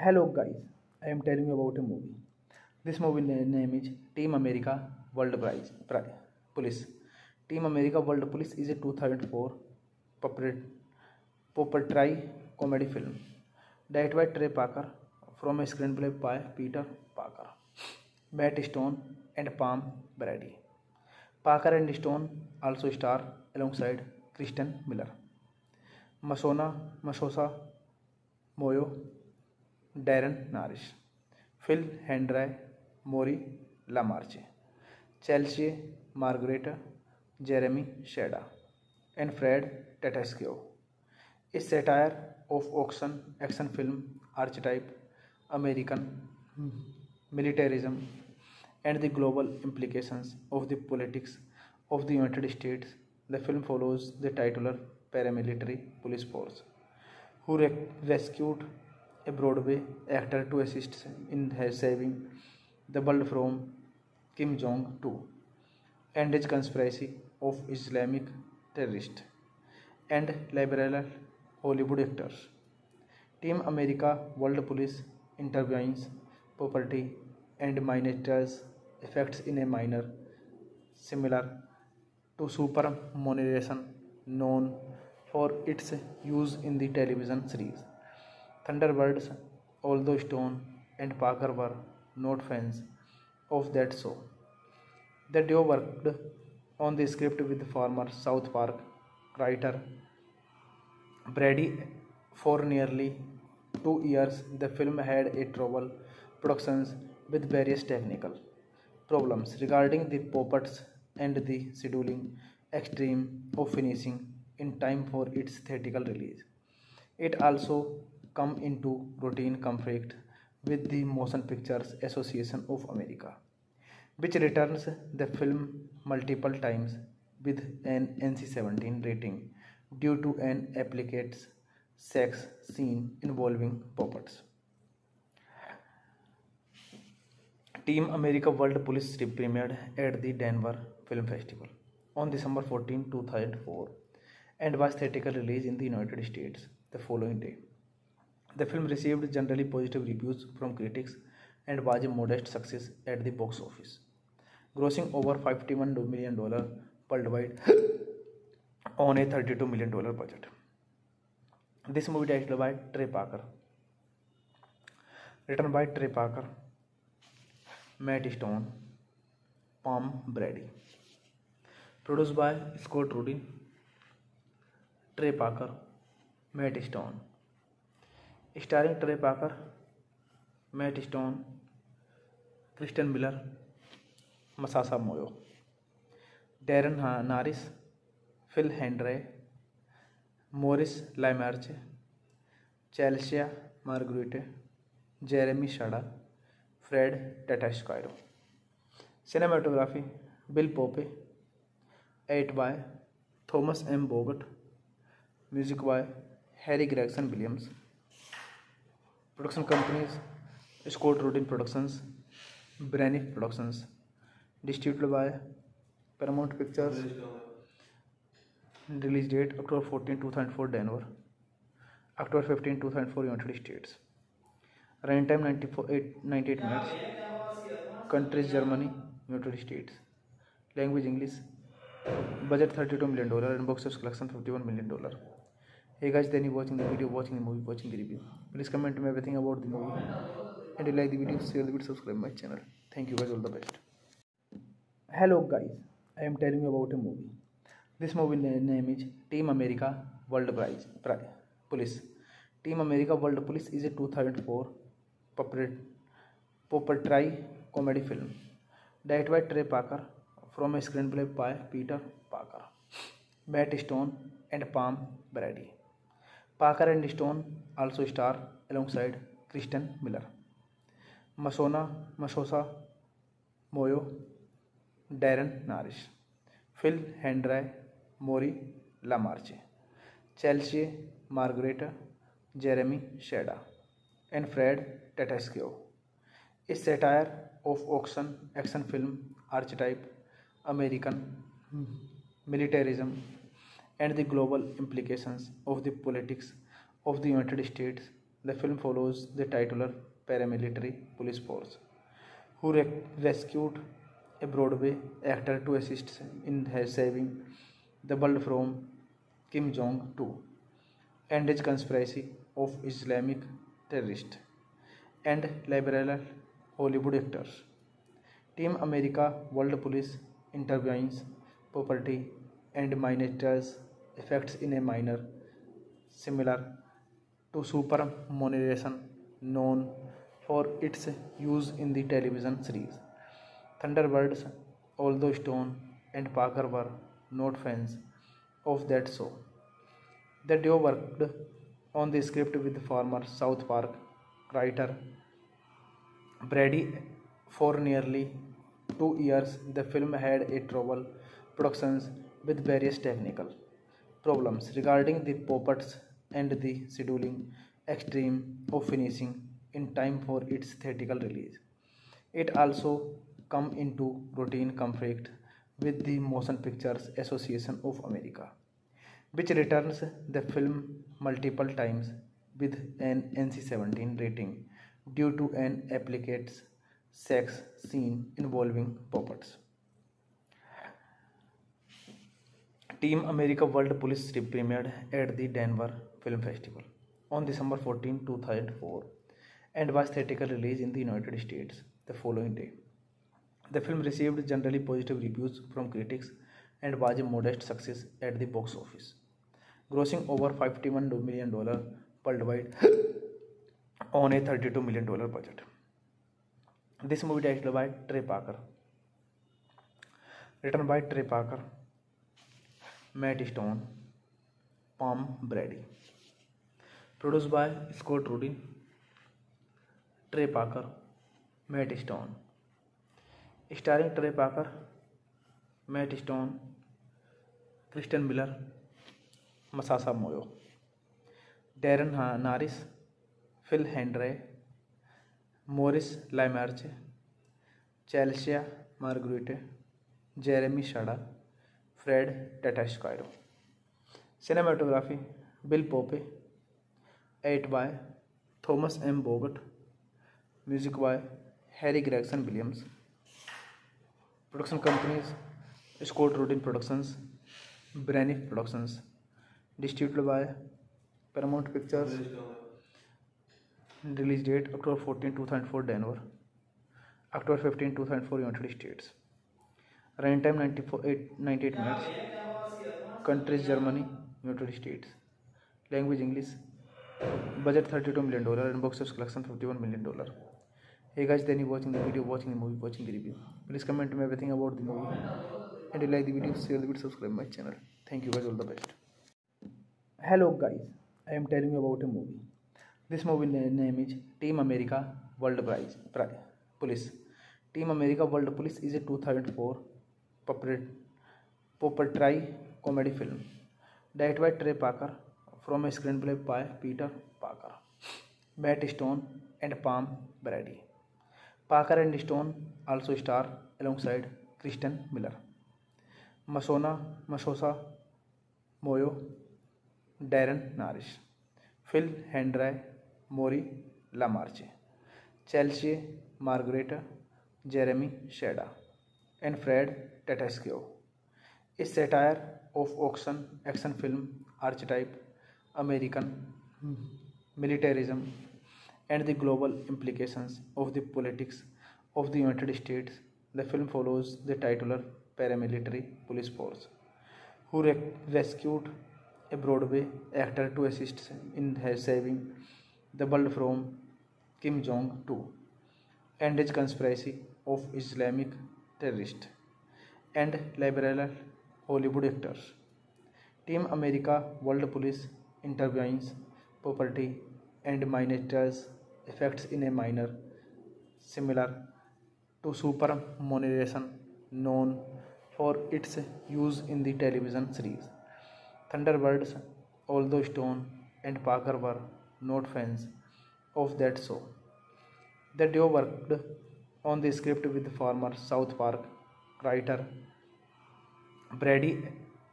Hello guys I am telling you about a movie this movie name is Team America World Prize Police Team America World Police is a two thousand four puppet puppetry comedy film diet by Trey Parker from a screenplay by Peter Parker Matt Stone and Pam Brady Parker and Stone also star alongside Kristen Miller Masona Masasa Moyo Darren Narish, Phil Hendrie, Mori Lamarche, Chelsea Margaret, Jeremy Sheda, and Fred Tatascio. A satire of action, action film archetype, American militarism, and the global implications of the politics of the United States. The film follows the titular paramilitary police force who rescued a Broadway actor to assist in saving the world from Kim Jong Un and his conspiracy of Islamic terrorists and liberal Hollywood actors. Team America World Police intervenes property and monitors effects in a minor similar to Supermarionation known for its use in the television series Thunderbirds, although Stone and Parker were not fans of that show. The duo worked on the script with former South Park writer Brady for nearly two years. The film had a trouble productions with various technical problems regarding the puppets and the scheduling extreme of finishing in time for its theatrical release. It also come into routine conflict with the Motion Pictures Association of America, which returns the film multiple times with an NC-17 rating due to an applicant sex scene involving puppets. Team America World Police premiered at the Denver Film Festival on December 14, 2004 and was theatrically released in the United States the following day. The film received generally positive reviews from critics and was a modest success at the box office, grossing over $51 million worldwide on a $32 million budget. This movie directed by Trey Parker, written by Trey Parker, Matt Stone, Pam Brady, produced by Scott Rudin, Trey Parker, Matt Stone, starring Trey Parker, Matt Stone, Kristen Miller, Masasa Moyo, Darren ha, Norris, Phil Hendrie, Maurice LaMarche, Chelsea Marguerite, Jeremy Shada, Fred Tatasciore. Cinematography, Bill Pope, edited by Thomas M Vogt, music by Harry Gregson Williams. Production companies Scott Rudin productions Braniff productions distributed by Paramount Pictures release date October fourteen two thousand four Denver October fifteen two thousand four United States running time ninety four eight ninety eight minutes countries Germany United States language English budget thirty two million dollar and box office collection fifty one million dollar Hey guys, then you watching the video, watching the movie, watching the review. Please comment me everything about the movie. And if you like the video, share the video, subscribe my channel. Thank you guys, all the best. Hello guys, I am telling you about a movie. This movie name is Team America World Prize, Pri- Police. Team America World Police is a 2004 puppet, puppetry comedy film directed by Trey Parker from a screenplay by Peter Parker, Matt Stone, and Pam Brady. Parker and Stone also star alongside Kristen Miller Masona Masasa Moyo Darren Norris Phil Hendrie Maurice LaMarche Chelsea Marguerite Jeremy Shada and Fred Tatasciore is satire of auction action film archetype American militarism and the global implications of the politics of the United States. The film follows the titular paramilitary police force who rescued a Broadway actor to assist in saving the world from Kim Jong Un and his conspiracy of Islamic terrorists and liberal Hollywood actors. Team America World Police intervenes property and minorities effects in a minor similar to Supermarionation known for its use in the television series Thunderbirds, although Stone and Parker were not fans of that show. The duo worked on the script with former South Park writer Brady for nearly two years. The film had a trouble productions with various technical problems regarding the puppets and the scheduling extreme of finishing in time for its theatrical release. It also come into routine conflict with the Motion Pictures Association of America, which returns the film multiple times with an NC-17 rating due to an applicate sex scene involving puppets. Team America World Police premiered at the Denver Film Festival on December 14, 2004 and was theatrically released in the United States the following day. The film received generally positive reviews from critics and was a modest success at the box office, grossing over $51 million worldwide on a $32 million budget. This movie directed by Trey Parker, written by Trey Parker, Matt Stone, Pam Brady. Produce by Scott Rudy, Trey Parker, Matt Stone. Starring Trey Parker, Matt Stone, Kristen Miller Masasa Moyo. Darren Norris, Phil Hendrie, Maurice LaMarche Chelsea Marguerite, Jeremy Shada Fred Tatasciore cinematography, Bill Pope, edited by Thomas M Vogt, music by Harry Gregson Williams. Production companies, Scott Rudin productions, Braniff productions. Distribute by Paramount Pictures. Release date October fourteen, two thousand four, Denver. October fifteen, two thousand four, United States. Running time ninety four eight ninety eight minutes countries Germany United States language English budget thirty two million dollar and box office collection fifty one million dollar hey guys then watching watching the video watching the movie watching the review please comment me everything about the movie and like the video share video subscribe my channel thank you guys all the best hello guys I am telling you about a movie this movie name is Team America World Prize Police Team America World Police is a two thousand four puppetry comedy film, direct by Trey Parker, from screenplay by Peter Parker Matt Stone and Pam Brady, Parker and Stone also star alongside Kristen Miller, Masona, Masasa, Moyo, Darren Norris, Phil Hendrie, Maurice LaMarche Chelsea Marguerite, Jeremy Shada, and Fred Tatasciore is satire of auction action film archetype American militarism and the global implication of the politics of the United States the film follows the titular paramilitary police force who rescued a Broadway actor to assist in saving the world from Kim Jong two and is conspiracy of Islamic terrorist and liberal Hollywood actors. Team America World Police intervenes property and miniatures effects in a minor similar to Supermarionation known for its use in the television series Thunderbirds, although Stone and Parker were not fans of that show. The duo worked on the script with former South Park writer Brady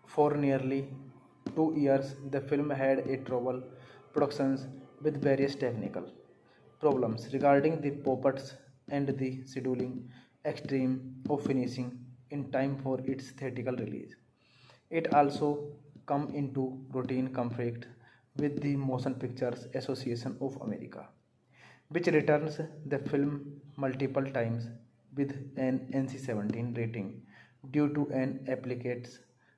for nearly two years. The film had a trouble productions with various technical problems regarding the puppets and the scheduling extreme of finishing in time for its theatrical release. It also come into routine conflict with the Motion Pictures Association of America, which returns the film multiple times with an NC-17 rating due to an applicate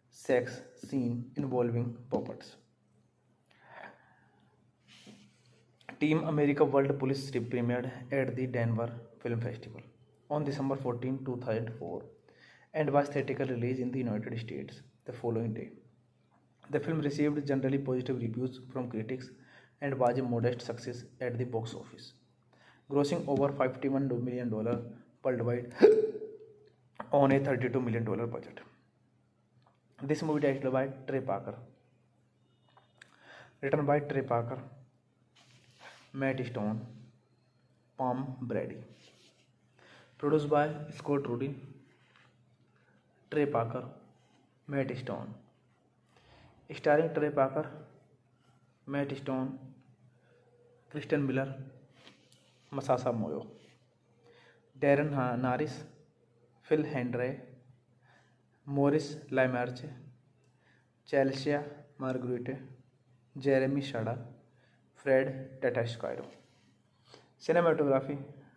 sex scene involving puppets. Team America World Police premiered at the Denver Film Festival on December 14, 2004 and was theatrically released in the United States the following day. The film received generally positive reviews from critics and was a modest success at the box office, grossing over $51 million worldwide on a thirty two million dollar budget this movie direct by Trey Parker written by Trey Parker Matt Stone Pam Brady produce by Scott Rudy Trey Parker Matt Stone starring Trey Parker Matt Stone Kristen Miller Masasa Moyo Darren Norris, Phil Hendrie Maurice LaMarche Chelsea Marguerite, Jeremy Shada, Fred Tatasciore cinematography,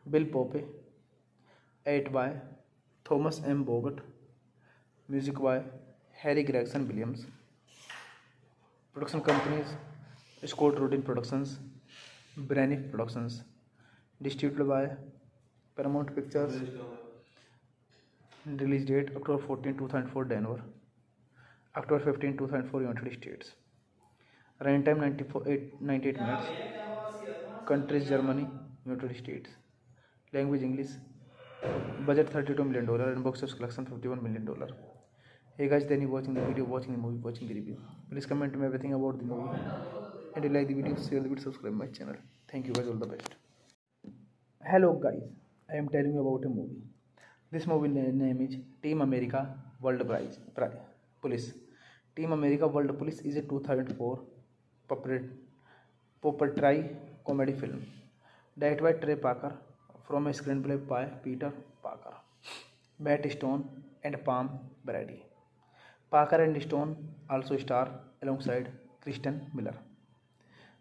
Bill Pope, edited by, Thomas M Vogt, music by Harry Gregson Williams. Production companies, Scott Rudin productions, Braniff productions. Distributed by Paramount Pictures. Release date October 14, 2004, Denver. October 15, 2004, United States. Running time 98 minutes. Countries Germany, United States. Language English. Budget 32 million dollar and box office collection 51 million dollar. Hey guys, then you watching the video, watching the movie, watching the review. Please comment me everything about the movie. And you like the video, share the video, subscribe my channel. Thank you guys, all the best. Hello guys, I am telling about a movie this movie name is Team America World Prize Police Team America World Police is a two thousand four puppet puppetry comedy film direct by Trey Parker from a screenplay by Peter Parker Matt Stone and Pam Brady Parker and Stone also star alongside Kristen Miller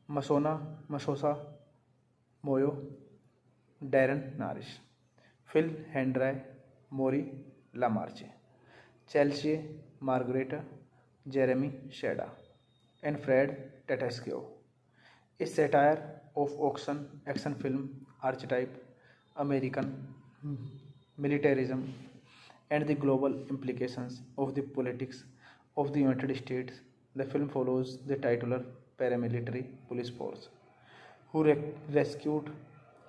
Masona Masasa Moyo Darren Norris Phil Hendrie, Maurice, LaMarche Chelsea Marguerite, Jeremy, Shada, and Fred Tatasciore. Is satire of auction action film archetype American militarism and the global implications of the politics of the United States the film follows the titular paramilitary police force who rescued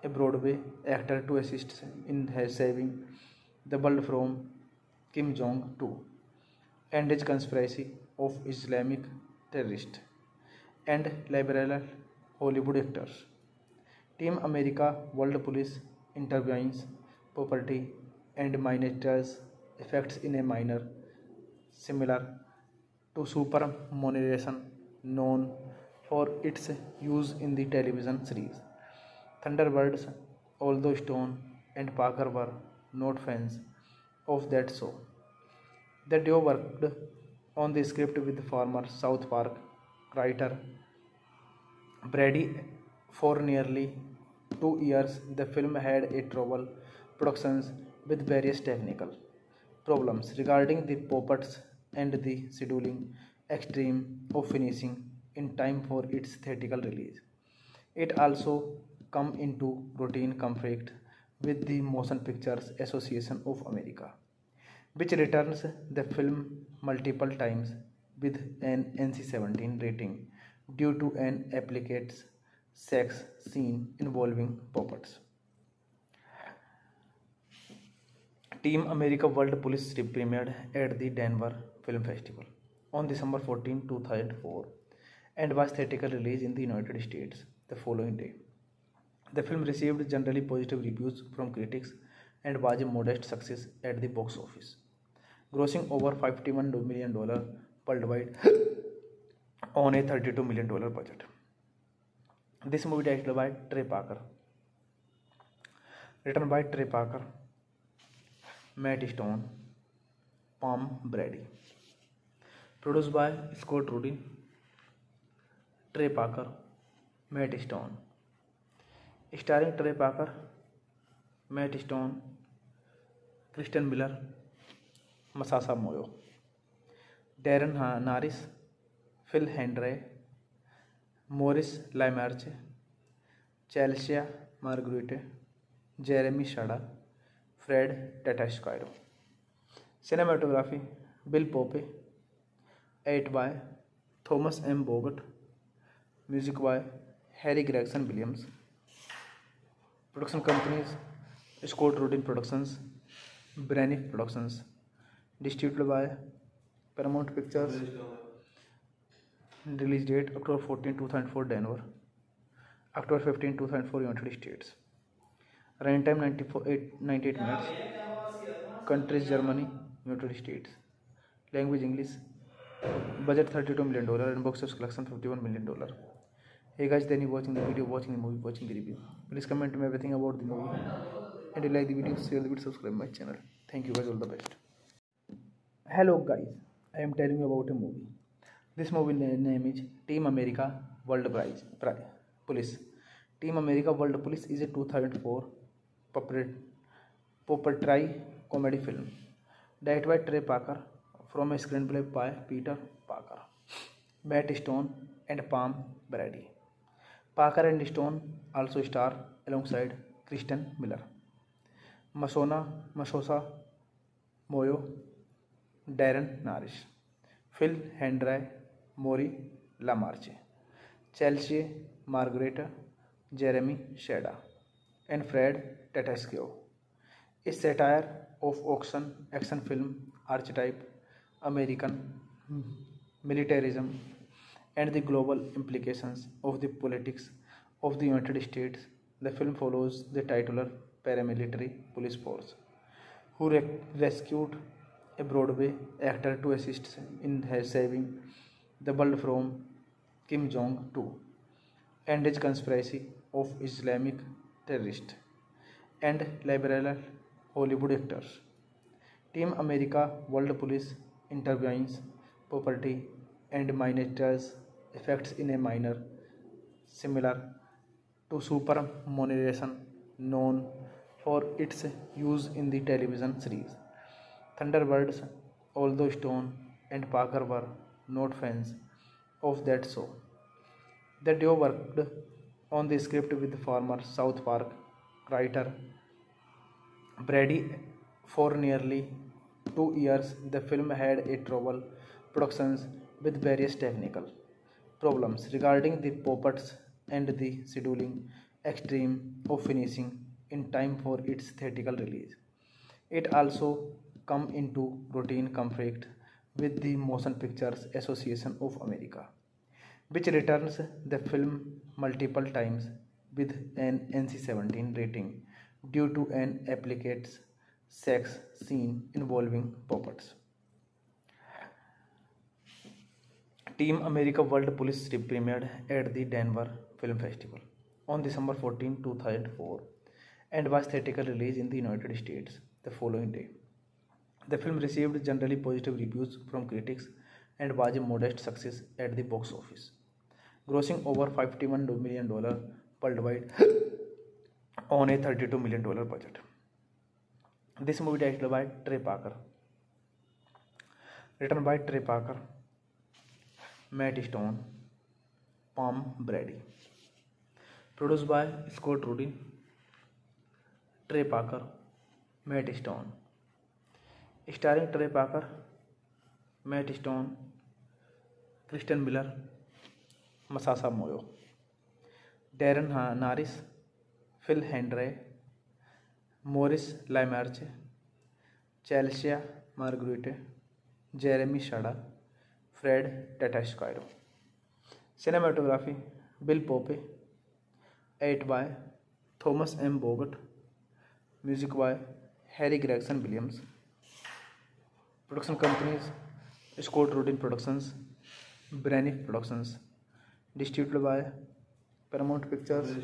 a Broadway actor to assist in saving the world from Kim Jong Un and his conspiracy of Islamic terrorists and liberal Hollywood actors. Team America World Police intervenes property and miniatures effects in a minor similar to Supermarionation known for its use in the television series Thunderbirds, although Stone and Parker were not fans of that show. The duo worked on the script with former South Park writer Brady for nearly two years. The film had a trouble productions with various technical problems regarding the puppets and the scheduling extreme of finishing in time for its theatrical release. It also come into routine conflict with the Motion Pictures Association of America, which returns the film multiple times with an NC-17 rating due to an applicant's sex scene involving puppets. Team America World Police premiered at the Denver Film Festival on December 14, 2004 and was theatrically released in the United States the following day. The film received generally positive reviews from critics and was a modest success at the box office, grossing over $51 million worldwide on a $32 million budget. This movie directed by Trey Parker, written by Trey Parker, Matt Stone, Palm Brady, produced by Scott Rudin, Trey Parker, Matt Stone, starring Trey Parker, Matt Stone, Kristen Miller, Masasa Moyo, Darren Norris, Phil Hendrie, Maurice LaMarche Chelsea Marguerite, Jeremy Shada, Fred Tatasciore. Cinematography, Bill Pope, edited by Thomas M Vogt, music by Harry Gregson Williams. Production companies Scott Rudin productions Braniff productions distribute by Paramount Pictures release date October fourteen two thousand four Denver October fifteen two thousand four United States run time ninety four eight ninety eight minutes countries Germany United States language English budget thirty two million dollar and box office collection fifty one million dollar Hey guys, then you watching the video, watching the movie, watching the review. Please comment me everything about the movie. And you like the video, share the video, subscribe my channel. Thank you guys, all the best. Hello guys, I am telling you about a movie. This movie name is Team America World Prize, Prize Police. Team America World Police is a 2004 puppet, puppetry comedy film directed by Trey Parker from a screenplay by Peter Parker, Matt Stone, and Palm Brady. Parker and Stone also star alongside Kristen Miller Masona Masasa Moyo Darren Norris Phil Hendrie Maurice LaMarche Chelsea Marguerite Jeremy Shada and Fred Tatasciore is satire of auction action film archetype American militarism and the global implications of the politics of the United States. The film follows the titular paramilitary police force who re- rescued a Broadway actor to assist in saving the world from Kim Jong Un and his conspiracy of Islamic terrorists and liberal Hollywood actors. Team America World Police intervenes property and monitors effects in a minor similar to Supermarionation known for its use in the television series Thunderbirds, although Stone and Parker were not fans of that show. The duo worked on the script with former South Park writer Brady for nearly two years. The film had a trouble productions with various technical problems regarding the puppets and the scheduling extreme of finishing in time for its theatrical release. It also come into routine conflict with the Motion Pictures Association of America, which returns the film multiple times with an NC-17 rating due to an applicant's sex scene involving puppets. Team America World Police premiered at the Denver Film Festival on December 14, 2004 and was theatrically released in the United States the following day. The film received generally positive reviews from critics and was a modest success at the box office, grossing over $51 million worldwide on a $32 million budget. This movie directed by Trey Parker, written by Trey Parker, Matt Stone, Pam Brady. Produce by Scott Rudin Trey Parker, Matt Stone. Starring Trey Parker, Matt Stone, Kristen Miller, Masasa Moyo. Darren ha, Norris, Phil Hendrie, Maurice LaMarche, Chelsea Marguerite, Jeremy Shada. Fred Tatasciore. Cinematography, Bill Pope, edited by Thomas M Vogt, music by Harry Gregson Williams. Production companies, Scott Rudin productions, Braniff productions. Distributed by Paramount Pictures.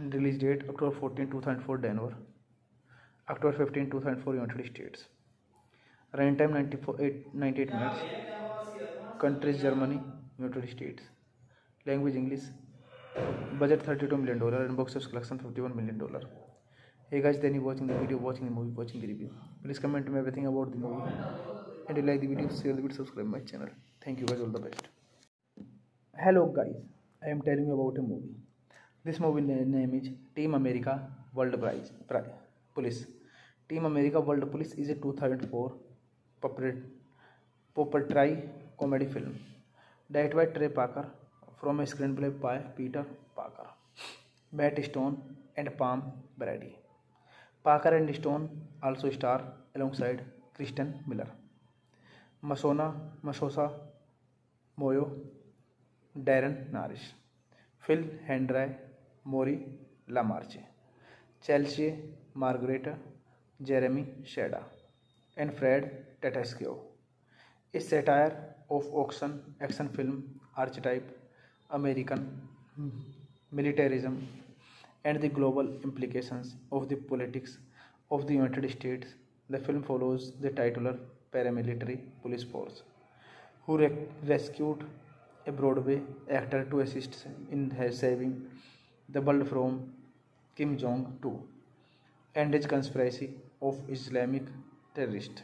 Release date October fourteen, two thousand four, Denver. October fifteen, two thousand four, United States. Running time 94, 8, 98 minutes. Countries Germany, United States. Language English. Budget 32 million dollar and box office collection 51 million dollar. Hey guys, then you watching the video, watching the movie, watching the review. Please comment me everything about the movie. And you like the video, share the video, subscribe my channel. Thank you guys, all the best. Hello guys, I am telling you about a movie. This movie name is Team America World Prize, Prize Police. Team America World Police is a 2004 puppet puppetry comedy film. Direct by Trey Parker from a screenplay by Peter Parker Matt Stone and Pam Brady Parker and Stone also star alongside Kristen Miller Masona Masosa Moyo Daran Norris Phil Hendrie Maury LaMarche Chelsea Marguerite Jeremy Shada and Fred Tatasciore is satire of action action film archetype American militarism and the global implications of the politics of the United States the film follows the titular paramilitary police force who rescued a Broadway actor to assist in saving the world from Kim Jong two and is conspiracy of Islamic terrorist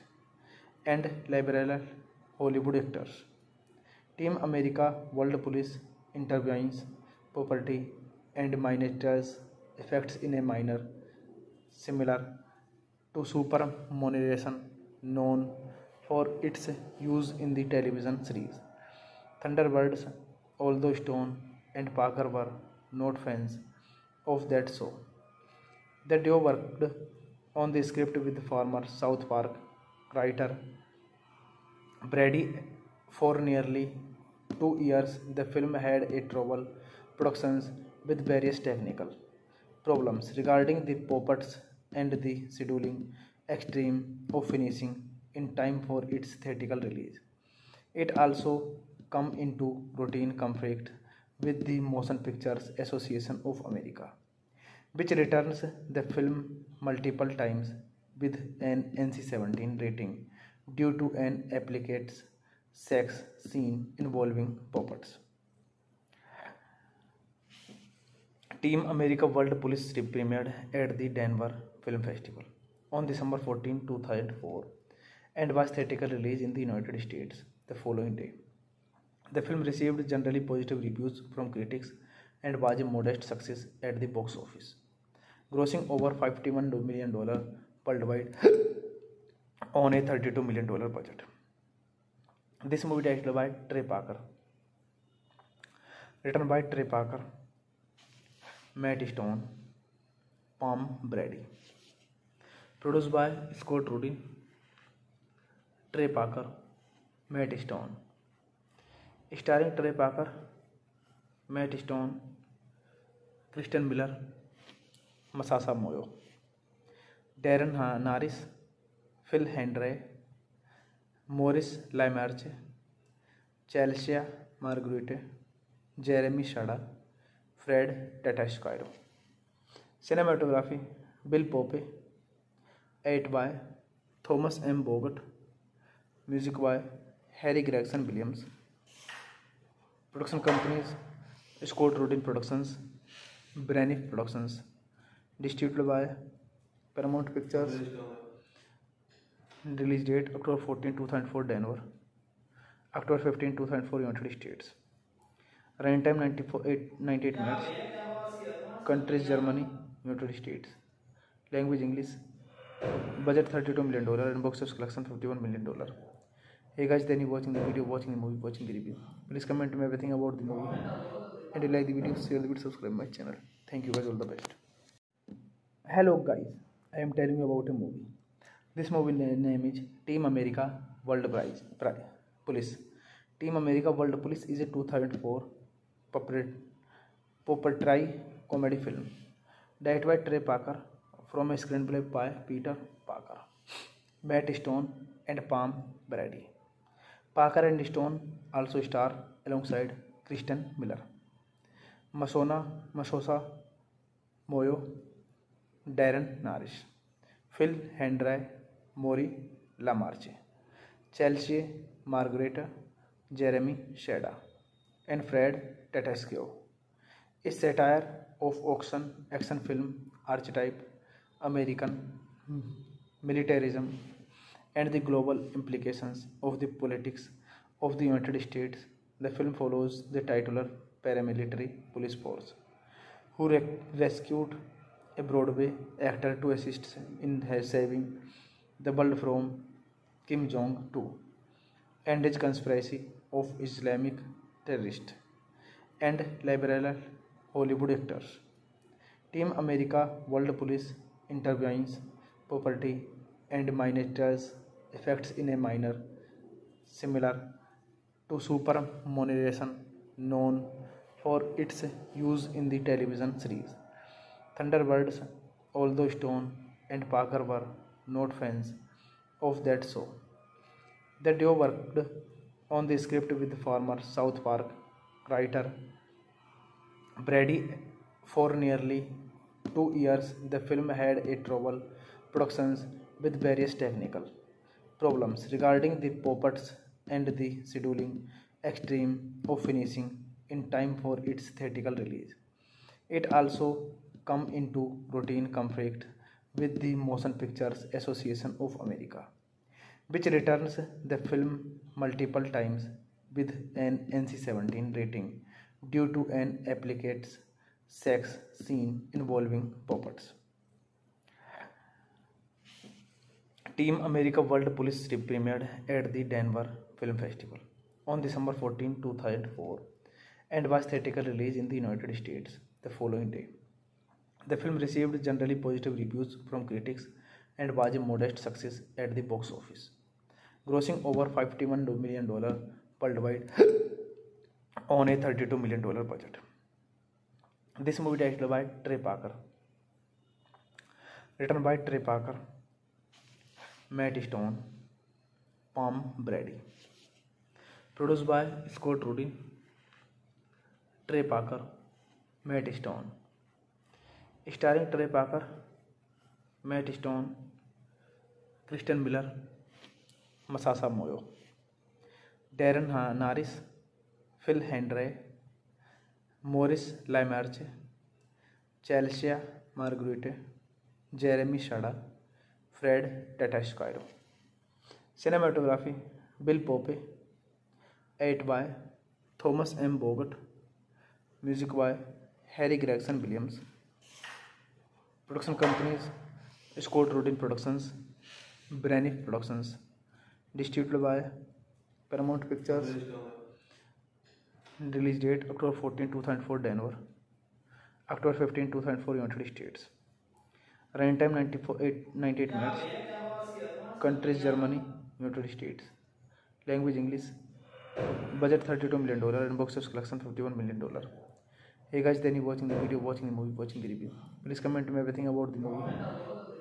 and liberal Hollywood actors. Team America World Police intervenes property and monitors effects in a minor similar to Supermarionation known for its use in the television series Thunderbirds, although Stone and Parker were not fans of that show. The duo worked on the script with former South Park writer Brady for nearly two years. The film had a trouble productions with various technical problems regarding the puppets and the scheduling extreme of finishing in time for its theatrical release. It also come into routine conflict with the Motion Pictures Association of America, which returns the film multiple times with an NC-17 rating due to an applicant sex scene involving puppets. Team America World Police premiered at the Denver Film Festival on December 14, 2004 and was theatrically released in the United States the following day. The film received generally positive reviews from critics and was a modest success at the box office, grossing over $51 million worldwide on a thirty two million dollar budget this movie directed by Trey Parker return by Trey Parker Matt Stone Pam Brady produce by Scott Rudin Trey Parker Matt Stone starring Trey Parker Matt Stone Kristen Miller Masasa Moyo Daran Norris Phil Hendrie Maurice LaMarche, Chelsea Marguerite, Jeremy Shada, Fred Tatasciore. Cinematography, Bill Pope, eight by Thomas M Vogt, music by Harry Gregson Williams. Production companies, Scott Rudin Productions, Braniff Productions. Distribute by Paramount Pictures. Release date October fourteen, two thousand four, Denver. October fifteen, two thousand four, United States. Run time ninety four, eight, ninety eight minutes. Countries Germany, United States. Language English. Budget thirty two million dollar. And box off collection fifty one million dollar. Hey guys then you watching the video watching the movie watching the review please comment me everything about the movie and like the video share video subscribe my channel thank you guys all the best hello guys I am telling about a movie this movie name is Team America world prize police Team America world police is a two thousand four puppetry comedy film direct by Trey Parker from a screenplay by Peter Parker Matt Stone and Pam Brady Parker and Stone also star alongside Kristen Miller Masona Masosa Moyo Daran Norris Phil Hendrie Maury Lamarche, Chelsea Margareta, Jeremy Sheda, and Fred Tatascio. A satire of action, action film archetype, American militarism, and the global implications of the politics of the United States. The film follows the titular paramilitary police force who rescued a Broadway actor to assist in saving the world from Kim Jong Un and his conspiracy of Islamic terrorists and liberal Hollywood actors. Team America World Police intervenes property and minorities effects in a minor similar to Supermarionation known for its use in the television series Thunderbirds, although Stone and Parker were not fans of that show. The duo worked on the script with former South Park writer Brady for nearly two years. The film had a trouble productions with various technical problems regarding the puppets and the scheduling extreme of finishing in time for its theatrical release. It also come into routine conflict with the Motion Pictures Association of America, which returns the film multiple times with an NC-17 rating due to an applicate sex scene involving puppets. Team America World Police premiered at the Denver Film Festival on December 14, 2004 and was theatrically released in the United States the following day. The film received generally positive reviews from critics and was a modest success at the box office, grossing over $51 million worldwide on a $32 million budget. This movie directed by Trey Parker, written by Trey Parker, Matt Stone, Pam Brady, produced by Scott Rudin, Trey Parker, Matt Stone, starring Trey Parker, Matt Stone, Kristen Miller, Masasa Moyo, Daran Norris, Phil Hendrie, Maurice LaMarche Chelsea Marguerite, Jeremy Shada, Fred Tatasciore. Cinematography, Bill Pope, eight by Thomas M Vogt, music by Harry Gregson Williams. Production companies Scott Rudin Productions Braniff Productions distribute by Paramount Pictures release date October fourteen two thousand four Denver October fifteen two thousand four United States run time ninety four eight ninety eight minutes countries Germany United States language English budget thirty two million dollar and box collection fifty one million dollar Hey guys, then you watching the video, watching the movie, watching the review. Please comment me everything about the movie.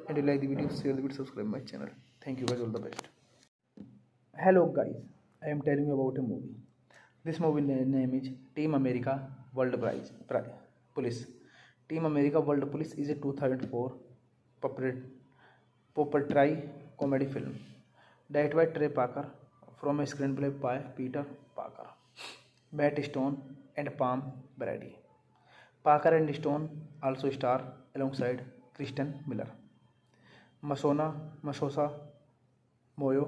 And you like the video, share the video, subscribe my channel. Thank you guys, all the best. Hello guys, I am telling you about a movie. This movie name is Team America World Prize, Prize Police. Team America World Police is a 2004 Poppertry comedy film directed by Trey Parker from a screenplay by Peter Parker, Matt Stone, and Pam Brady. Parker and Stone also star alongside Kristen Miller Masona Masosa Moyo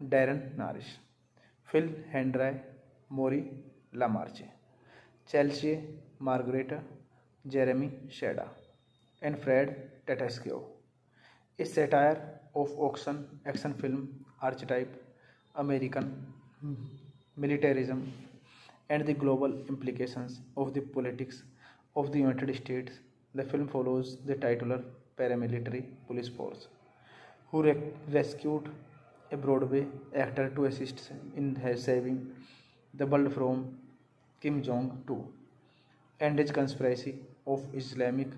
Daran Norris Phil Hendrie Maury LaMarche Chelsea Marguerite Jeremy Shada and Fred Tatasciore is satire of action action film archetype American militarism and the global implications of the politics of the United States. The film follows the titular paramilitary police force who rescued a Broadway actor to assist in saving the world from Kim Jong Un and his conspiracy of Islamic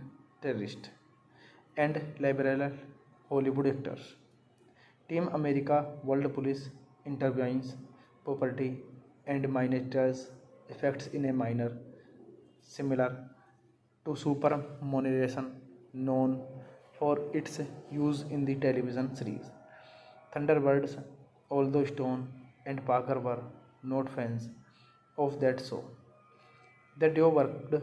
terrorists and liberal Hollywood actors. Team America World Police intervenes property and minorities effects in a minor similar to Supermarionation known for its use in the television series Thunderbirds, although Stone and Parker were not fans of that show. The duo worked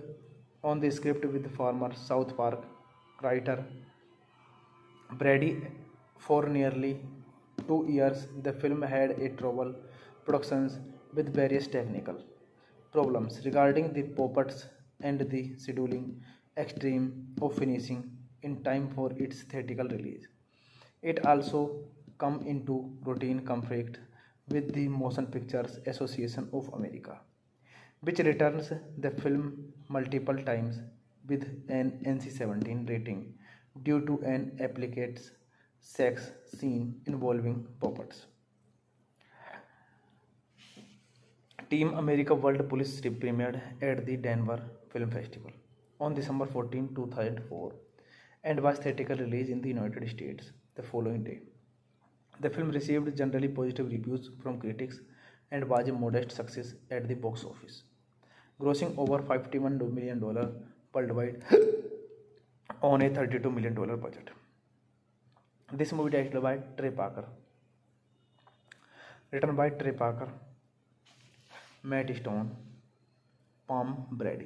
on the script with former South Park writer Brady for nearly two years. The film had a trouble productions with various technical problems regarding the puppets and the scheduling extreme of finishing in time for its theatrical release. It also come into routine conflict with the Motion Pictures Association of America, which returns the film multiple times with an NC-17 rating due to an applicate sex scene involving puppets. Team America World Police premiered at the Denver Film Festival on December 14, 2004 and was theatrically released in the United States the following day. The film received generally positive reviews from critics and was a modest success at the box office, grossing over $51 million worldwide on a $32 million budget. This movie directed by Trey Parker, written by Trey Parker, Matt Stone, Pam Brady.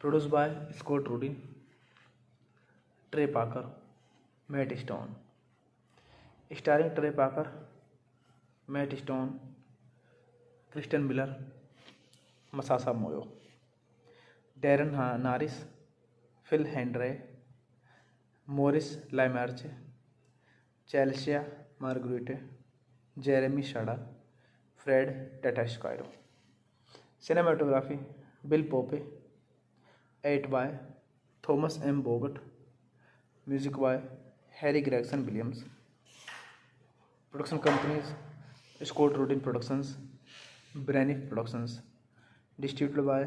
Produce by Scott Rudy, Trey Parker, Matt Stone. Starring Trey Parker, Matt Stone, Kristen Miller Masasa Moyo. Daran Norris, Phil Hendrie Maurice LaMarche, Chelsea Marguerite, Jeremy Shada Fred Tatasciore. Cinematography, Bill Pope, eight by Thomas M Vogt, music by Harry Gregson Williams. Production companies, Scott Rudin Productions, Braniff Productions. Distribute by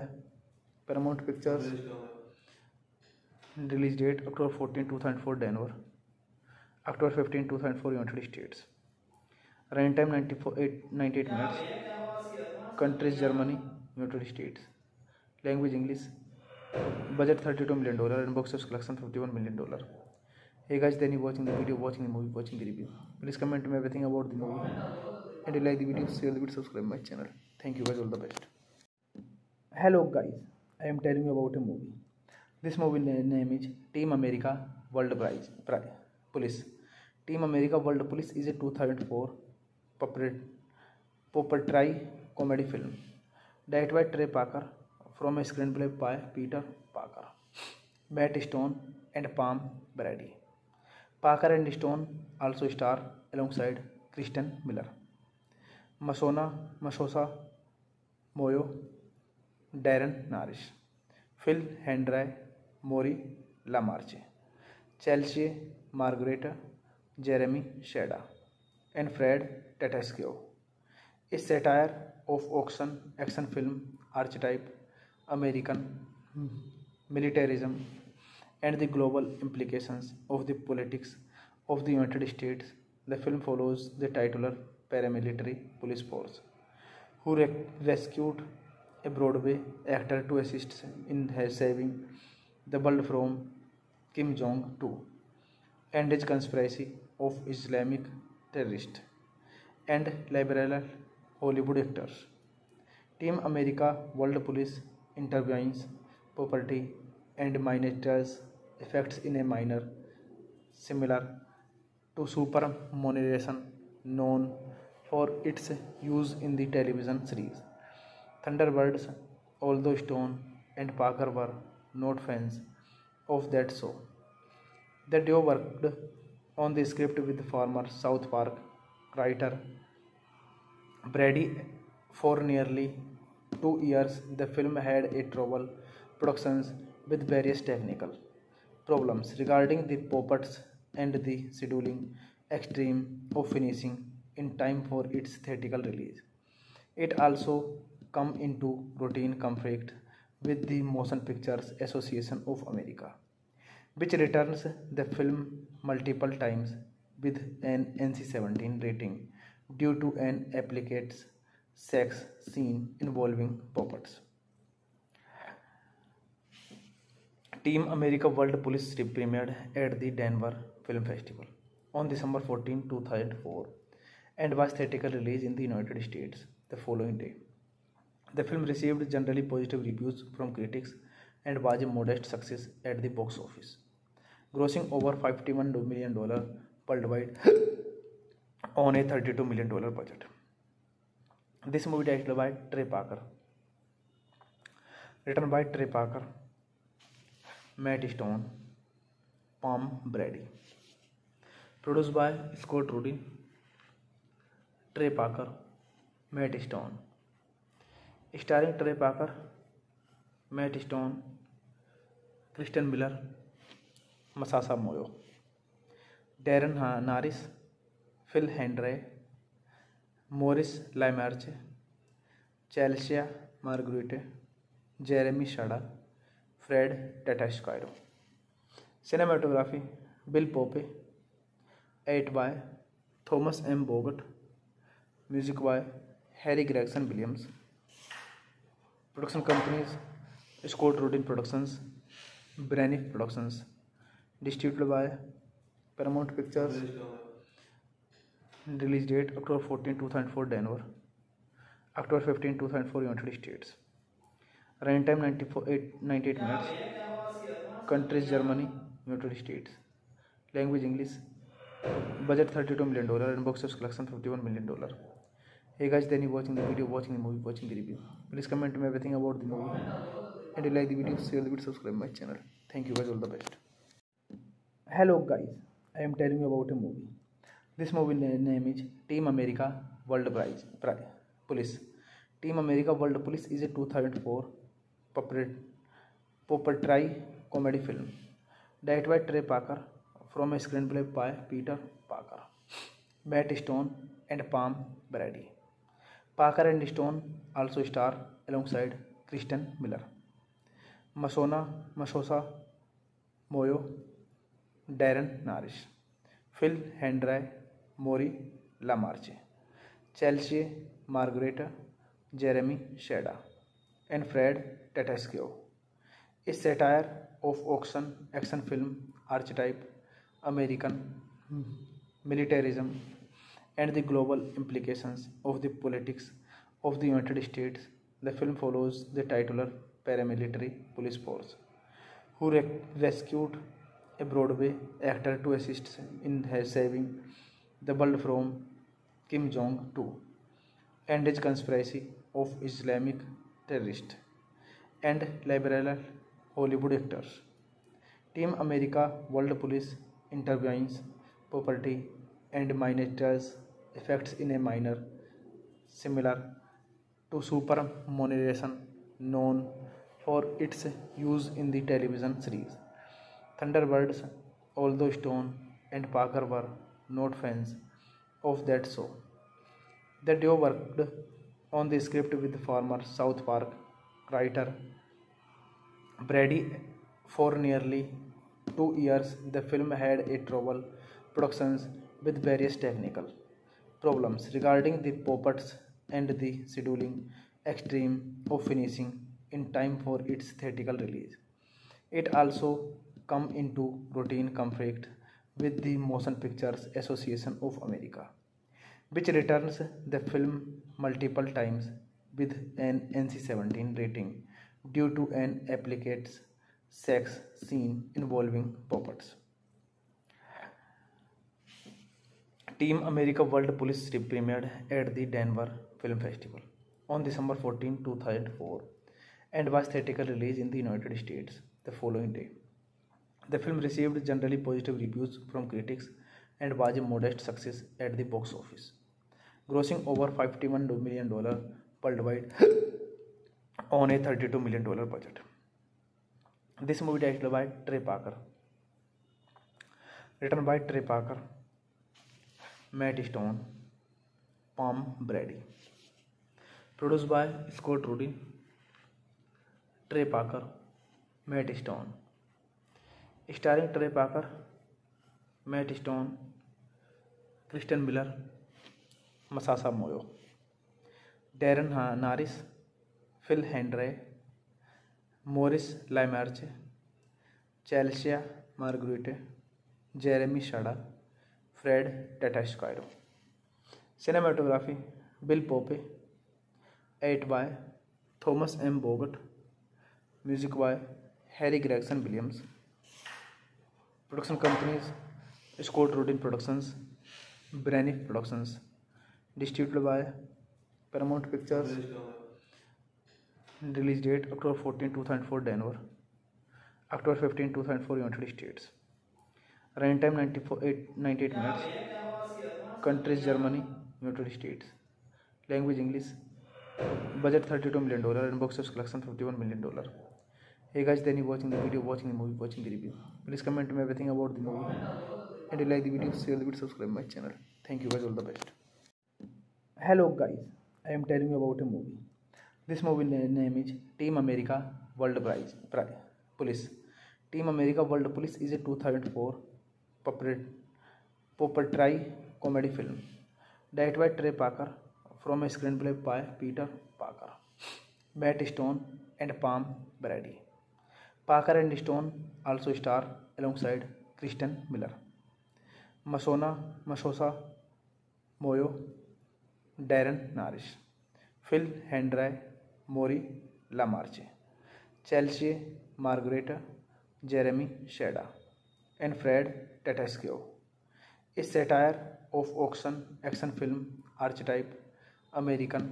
Paramount Pictures. Release date October fourteen, two thousand four, Denver. October fifteen, two thousand four, United States. Running time ninety four eight ninety eight minutes countries Germany United States language English budget thirty two million dollar and box office collection fifty one million dollar hey guys Danny watching watching the the movie watching the review please comment me everything about the movie and like video share video subscribe my channel thank you guys all the best hello guys I am telling you about a movie this movie name is Team America world prize police Team America world police is a two thousand four puppetry comedy film direct by Trey Parker, from screenplay by Peter Parker Matt Stone and Pam Brady, Parker and Stone also star alongside Kristen Miller, Masona, Masosa, Moyo, Daran Norris, Phil Hendrie, Maury LaMarche, Chelsea, Marguerite, Jeremy Shada, and Fred Tatasciore. A satire of action action film archetype, American militarism, and the global implications of the politics of the United States. The film follows the titular paramilitary police force who rescued a Broadway actor to assist in saving the world from Kim Jong Un and his conspiracy of Islamic terrorists and liberal Hollywood actors. Team America World Police intervenes property and minorities effects in a minor similar to Supermarionation known for its use in the television series Thunderbirds, although Stone and Parker were not fans of that show. The duo worked on the script with former South Park writer Brady for nearly two years. The film had a trouble productions with various technical problems regarding the puppets and the scheduling extreme of finishing in time for its theatrical release. It also come into routine conflict with the Motion Pictures Association of America, which returns the film multiple times with an NC-17 rating due to an applicate sex scene involving puppets. Team America World Police premiered at the Denver Film Festival on December 14, 2004 and was theatrical release in the United States the following day. The film received generally positive reviews from critics and was a modest success at the box office, grossing over $51 million worldwide on a thirty two million dollar budget this movie direct by Trey Parker return by Trey Parker Matt Stone Pam Brady produce by Scott Rudy Trey Parker Matt Stone starring Trey Parker Matt Stone Kristen Miller Masasa Moyo Daran हाँ, Norris, Phil Hendrie Maurice LaMarche Chelsea Marguerite, Jeremy Shada, Fred Tatasciore. Cinematography, Bill Pope, eight by Thomas M Vogt, music by Harry Gregson Williams. Production companies, Scott Rudin Productions, Braniff Productions distributed by Paramount Pictures. Release date October 14, 2004, Denver. October 15, 2004, United States. Running time 94, 8, 98 minutes. Countries Germany, United States. Language English. Budget 32 million dollar and box office collection 51 million dollar. Hey guys, then you watching the video, watching the movie, watching the review. Please comment me everything about the movie. And you like the video, share the video, subscribe my channel. Thank you guys, all the best. Hello guys, I am telling about a movie this movie name is team America world prize police team America world police is a two thousand four puppet puppetry comedy film direct by Trey Parker from a screen play by Peter Parker Matt Stone and Pam Brady Parker and Stone also star alongside Kristen Miller मसोना मसोसा Moyo Daran Narish, Phil Hendrie, Mori LaMarche, Chelsea Margaret, Jeremy Shada, and Fred Tatasciore. A satire of action, action film archetype, American militarism, and the global implications of the politics of the United States. The film follows the titular paramilitary police force who re- rescued a Broadway actor to assist in saving the world from Kim Jong two and is conspiracy of Islamic terrorist and liberal Hollywood actors Team America world police interviews property and माइनेटर्स effects in a minor similar to Supermarionation known for its use in the television series Thunderbirds, although Stone and Parker were not fans of that show. The duo worked on the script with former South Park writer Brady for nearly two years. The film had a trouble productions with various technical problems regarding the puppets and the scheduling extreme of finishing in time for its theatrical release. It also come into routine conflict with the Motion Pictures Association of America, which returns the film multiple times with an NC-17 rating due to an applicate sex scene involving puppets. Team America World Police premiered at the Denver Film Festival on December 14, 2004 and was theatrical release in the United States the following day. The film received generally positive reviews from critics and was a modest success at the box office, grossing over 51 million dollar worldwide on a 32 million dollar budget. This movie directed by Trey Parker, written by Trey Parker, Matt Stone, Pam Brady, produced by Scott Rudin, Trey Parker, Matt Stone, starring Trey Parker, Matt Stone, Kristen Miller, Masasa Moyo, Daran हा, Norris, Phil Hendrie, Maurice LaMarche, Chelsea Marguerite, Jeremy Shada Fred Tatasciore. Cinematography, Bill Pope, eight by Thomas M Vogt, music by Harry Gregson Williams. Production companies Scott Rudin Productions, Braniff Productions, distributed by Paramount Pictures. Release date October 14, 2004, Denver. October 15, 2004, United States. Runtime 98 minutes. Countries Germany, United States. Language English. Budget 32 million dollar and box office collection 51 million dollar. Hey guys, then you watching the video, watching the movie, watching the review. Please comment me everything about the movie. And you like the video, share the video, subscribe my channel. Thank you guys, all the best. Hello guys, I am telling you about a movie. This movie name is Team America World Prize, Prize Police. Team America World Police is a 2004 puppetry comedy film directed by Trey Parker from a screenplay by Peter Parker, Matt Stone, and Palm Brady. Parker and Stone also star alongside Kristen Miller Masona Masosa Moyo Daran Norris Phil Hendrie Maury LaMarche Chelsea Marguerite Jeremy Shada and Fred Tatasciore is satire of action action film archetype American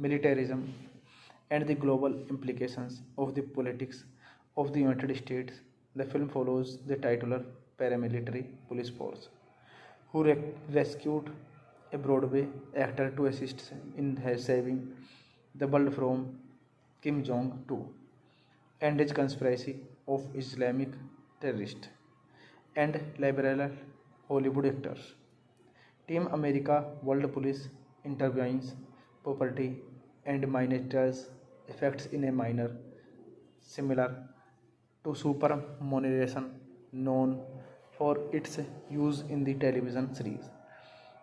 militarism and the global implications of the politics of the United States. The film follows the titular paramilitary police force who rescued a Broadway actor to assist in saving the world from Kim Jong Un and his conspiracy of Islamic terrorists and liberal Hollywood actors. Team America World Police intervenes property and monitors effects in a minor similar to Supermarionation known for its use in the television series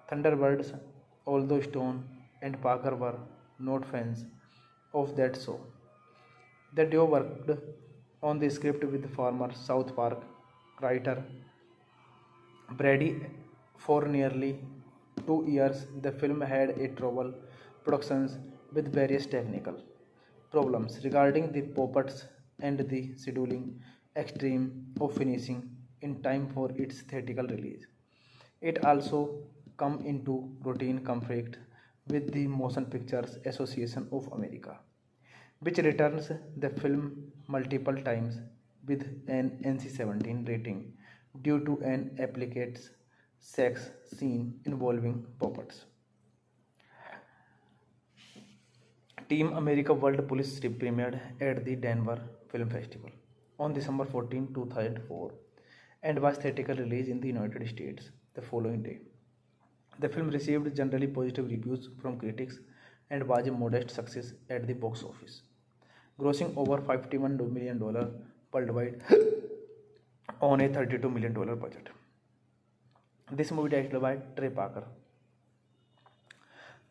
Thunderbirds, although Stone and Parker were not fans of that show. The duo worked on the script with former South Park writer Brady for nearly two years. The film had a trouble productions with various technical problems regarding the puppets and the scheduling extreme of finishing in time for its theatrical release. It also come into routine conflict with the Motion Pictures Association of America, which returns the film multiple times with an NC-17 rating due to an applicant sex scene involving puppets. Team America World Police premiered at the Denver Film Festival on December 14, 2004 and was theatrically released in the United States the following day. The film received generally positive reviews from critics and was a modest success at the box office, grossing over $51 million worldwide on a $32 million budget. This movie directed by Trey Parker,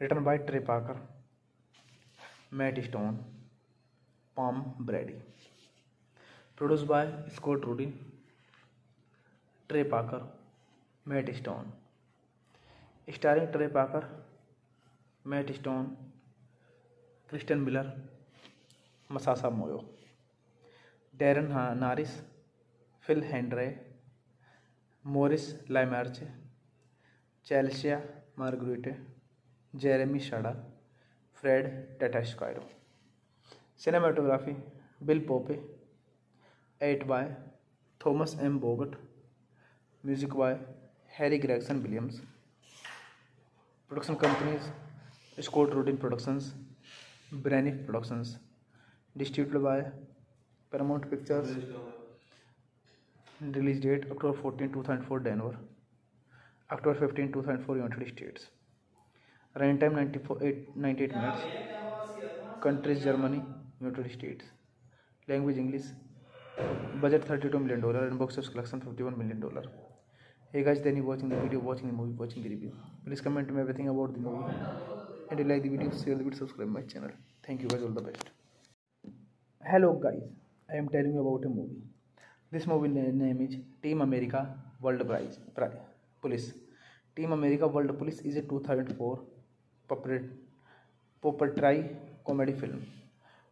written by Trey Parker, Matt Stone Pam Brady. Produce by Scott Rudin Trey Parker Matt Stone starring Trey Parker Matt Stone Kristen Miller, Masasa Moyo. Daran हा, Norris, Phil Hendrie, Maurice LaMarche, Chelsea Marguerite, Jeremy Shada Fred Tatasciore. Cinematography, Bill Pope, eight by Thomas M Vogt, music by Harry Gregson Williams. Production companies, Scott Rudin Productions, Braniff Productions. Distributed by Paramount Pictures. Release date October fourteen, two thousand four, Denver. October fifteen, two thousand four, United States. Running time 94, 8, 98 minutes. Countries Germany, United States. Language English. Budget 32 million dollar and box office collection 51 million dollar. Hey guys, then you watching the video, watching the movie, watching the review. Please comment me everything about the movie. And you like the video, share the video, subscribe my channel. Thank you guys, all the best. Hello guys, I am telling you about a movie. This movie name is Team America World Prize, Pri- Police. Team America World Police is a 2004 puppetry comedy film.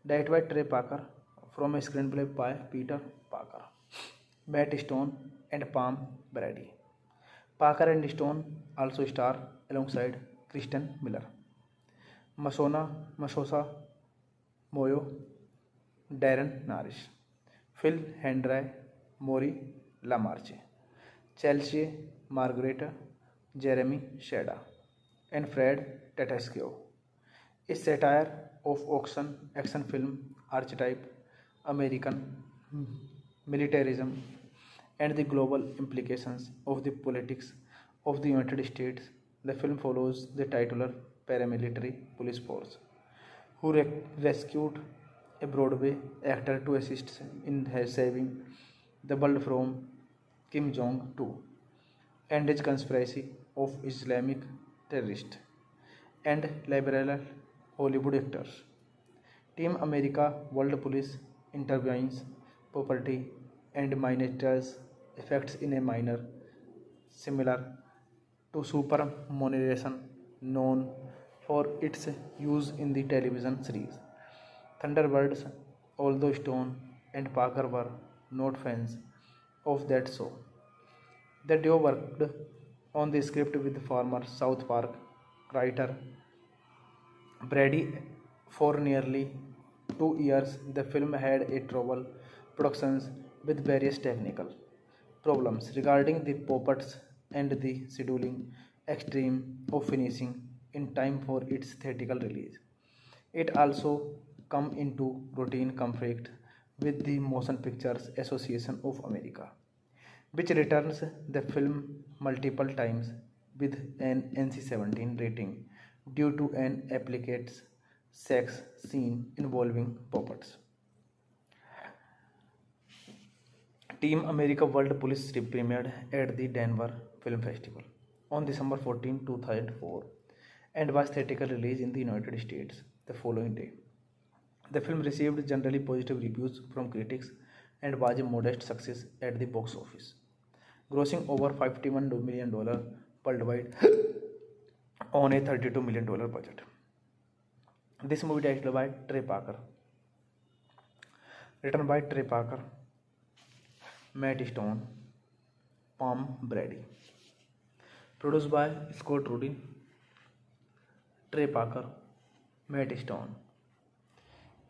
Diet by Trey Parker from a screenplay by Peter Parker Matt Stone and Pam Brady Parker and Stone also star alongside Kristen Miller Masona Masosa Moyo Daran Norris Phil Hendrie Maury LaMarche Chelsea Marguerite Jeremy Shada and Fred Tatascio. A satire of action, action film archetype, American militarism, and the global implications of the politics of the United States. The film follows the titular paramilitary police force who rec- rescued a Broadway actor to assist in saving the world from Kim Jong Un and his conspiracy of Islamic terrorists and liberal Hollywood actors. Team America World Police intervenes property and minorities effects in a minor similar to Supermarionation known for its use in the television series Thunderbirds, although Stone and Parker were not fans of that show. The duo worked on the script with former South Park writer Brady for nearly two years. The film had a trouble productions with various technical problems regarding the puppets and the scheduling extreme of finishing in time for its theatrical release. It also come into routine conflict with the Motion Pictures Association of America, which returns the film multiple times with an NC-17 rating due to an applicate sex scene involving puppets. Team America World Police premiered at the Denver Film Festival on December 14, 2004 and was theatrically released in the United States the following day. The film received generally positive reviews from critics and was a modest success at the box office, grossing over $51 million worldwide on a thirty two million dollar budget this movie direct by Trey Parker return by Trey Parker Matt Stone Pam Brady produce by Scott Rudy Trey Parker Matt Stone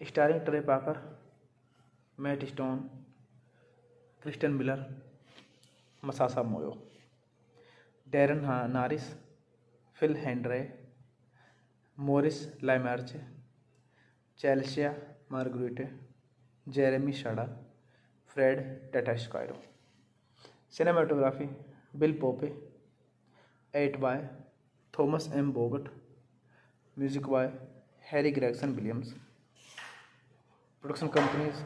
starring Trey Parker Matt Stone Kristen Miller Masasa Moyo Daran हाँ, Norris, Phil Hendrie Maurice LaMarche Chelsea Marguerite, Jeremy Shada, Fred Tatasciore. Cinematography, Bill Pope, eight by, Thomas M Vogt, music by Harry Gregson Williams. Production companies,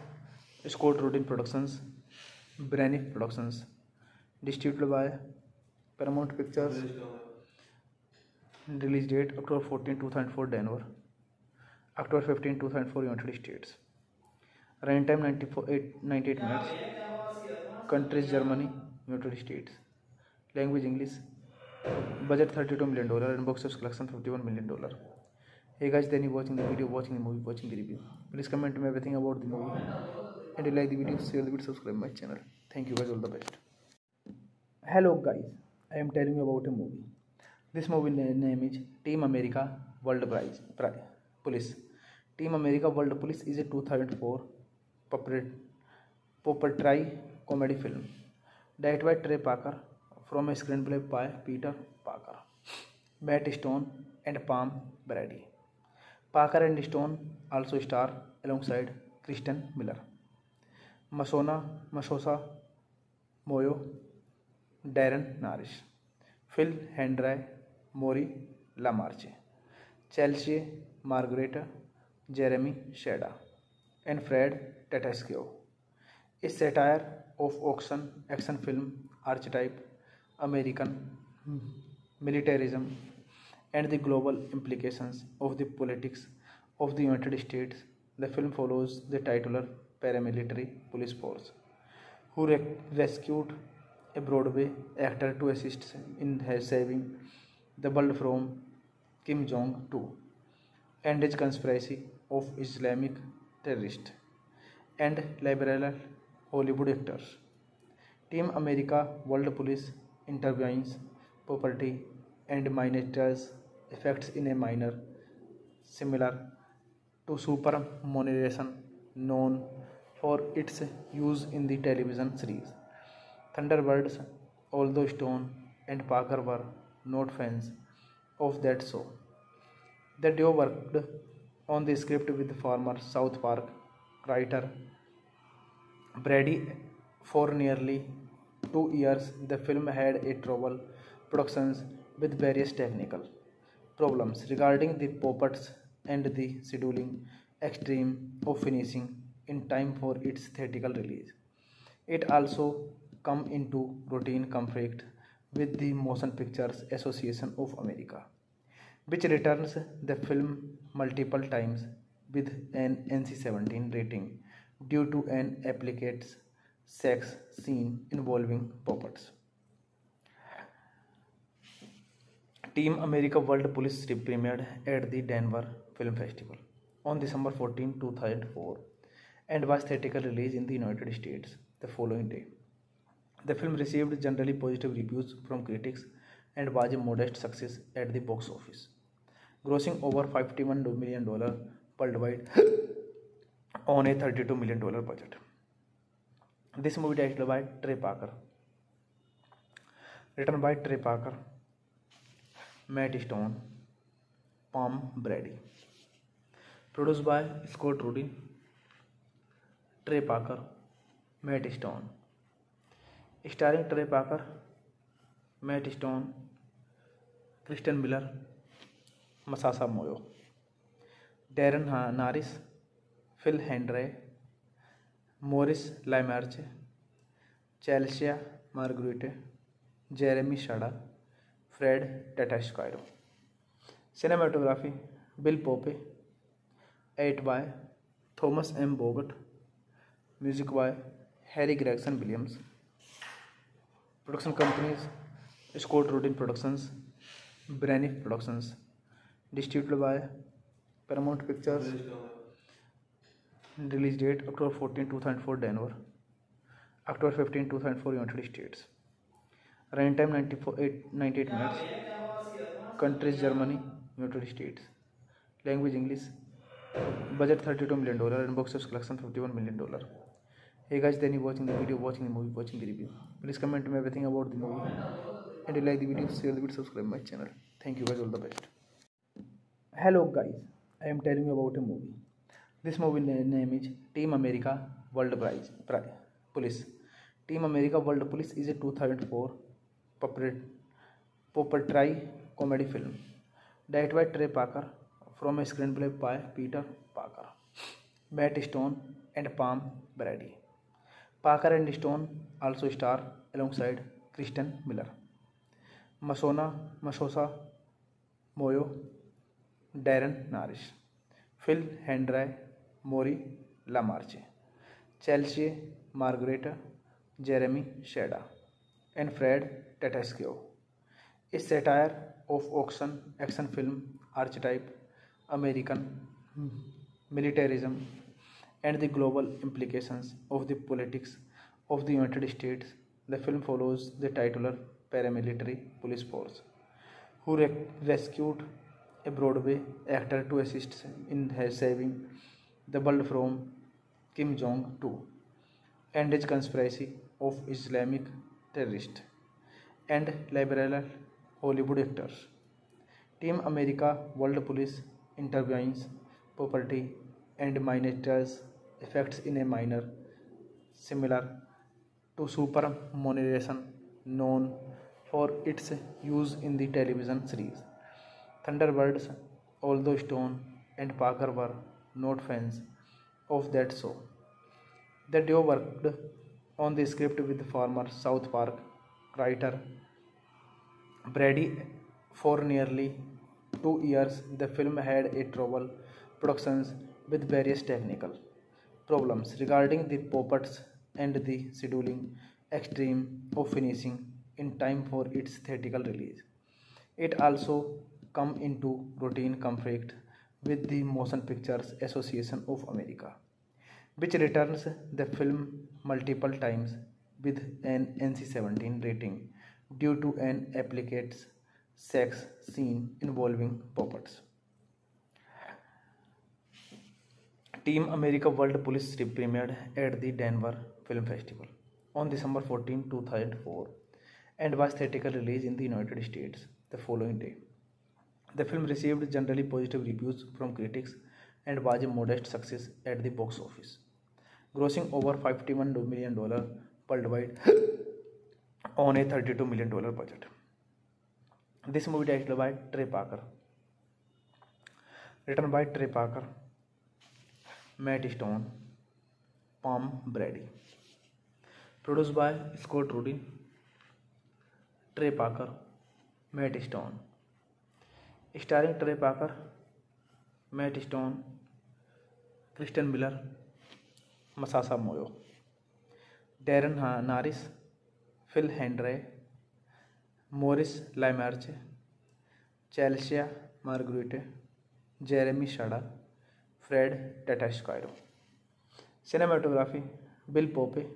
Scott Rudin Productions, Braniff Productions. Distributed by Paramount Pictures. Release date October 14, 2004, Denver. October 15, 2004, United States. Running time 94, 8, 98 minutes. Countries Germany, United States. Language English. Budget 32 million dollar and box office collection 51 million dollar. Hey guys, then you watching the video, watching the movie, watching the review. Please comment me everything about the movie. And you like the video, share the video, subscribe my channel. Thank you guys, all the best. Hello guys, I am telling about a movie this movie name is team America world prize police team America world police is a two thousand four puppet puppetry comedy film direct by Trey Parker from a screen play by Peter Parker bat Stone and Pam Brady Parker and Stone also star alongside Kristen Miller Masona Masasa Moyo Daran Norris, Phil Hendrie Maury Lamarche Chelsea Margareta, Jeremy Shada, and Fred Tatasciore. Is satire of auction action film archetype American militarism and the global implications of the politics of the United States the film follows the titular paramilitary police force who rescued a Broadway actor to assist in saving the world from Kim Jong two and is conspiracy of Islamic terrorist and liberal Hollywood actors team America world police interviews property and माइनेटर्स effects in a minor similar to supermarionation known for its use in the television series Thunderbirds, although Stone and Parker were not fans of that show. The duo worked on the script with former South Park writer Brady for nearly two years. The film had a trouble productions with various technical problems regarding the puppets and the scheduling extreme of finishing in time for its theatrical release. It also come into routine conflict with the Motion Pictures Association of America, which returns the film multiple times with an NC-17 rating due to an applicate sex scene involving puppets. Team America World Police premiered at the Denver Film Festival on December 14, 2004 and was theatrically released in the United States the following day. The film received generally positive reviews from critics and was a modest success at the box office, grossing over $51 million worldwide on a $32 million budget. This movie directed by Trey Parker, written by Trey Parker, Matt Stone, Pam Brady, produced by Scott Rudin, Trey Parker, Matt Stone, starring Trey Parker, Matt Stone, Kristen Miller, Masasa Moyo, Daran Norris, Phil Hendrie, Maurice Lamarche Chelsea Marguerite, Jeremy Shada, Fred Tatasciore. Cinematography, Bill Pope, edit by, Thomas M Vogt, music by Harry Gregson Williams. Production companies Scott Rudin productions Braniff productions distribute by Paramount pictures release date October fourteen two thousand four Denver October fifteen two thousand four United States run time ninety four eight ninety eight minutes countries Germany United States language English budget thirty two million dollar and box off collection fifty one million dollar Hey guys, then you watching the video, watching the movie, watching the review. Please comment me everything about the movie. And like the video, share the video, subscribe my channel. Thank you guys, all the best. Hello guys, I am telling you about a movie. This movie name is Team America World Prize, Prize Police. Team America World Police is a 2004 puppet, puppetry comedy film directed by Trey Parker from a screenplay by Peter Parker, Matt Stone, and Pam Brady. Parker and Stone also star alongside Kristen Miller Masona Masasa Moyo Daran Norris Phil Hendrie Maury Lamarche Chelsea Margaret Jeremy Shada and Fred Tatasciore is satire of auction action film archetype American militarism and the global implications of the politics of the United States. The film follows the titular paramilitary police force who rescued a Broadway actor to assist in saving the world from Kim Jong Un and his conspiracy of Islamic terrorists and liberal Hollywood actors. Team America World Police intervenes property and monitors effects in a minor similar to Supermarionation known for its use in the television series Thunderbirds, although Stone and Parker were not fans of that show. The duo worked on the script with former South Park writer Brady for nearly two years. The film had a trouble productions with various technical problems regarding the puppets and the scheduling extreme of finishing in time for its theatrical release. It also come into routine conflict with the Motion Pictures Association of America, which returns the film multiple times with an NC-17 rating due to an applicate sex scene involving puppets. Team America World Police premiered at the Denver Film Festival on December 14, 2004 and was theatrically released in the United States the following day. The film received generally positive reviews from critics and was a modest success at the box office, grossing over $51 million worldwide on a $32 million budget. This movie directed by Trey Parker, written by Trey Parker, Matt Stone, Pam Brady. Produce by Scott Rudy, Trey Parker, Matt Stone. Starring Trey Parker, Matt Stone, Kristen Miller Masasa Moyo. Daran Norris, Phil Hendrie, Maurice Lamarche Chelsea Marguerite, Jeremy Shada Fred Tatasciore cinematography Bill Pope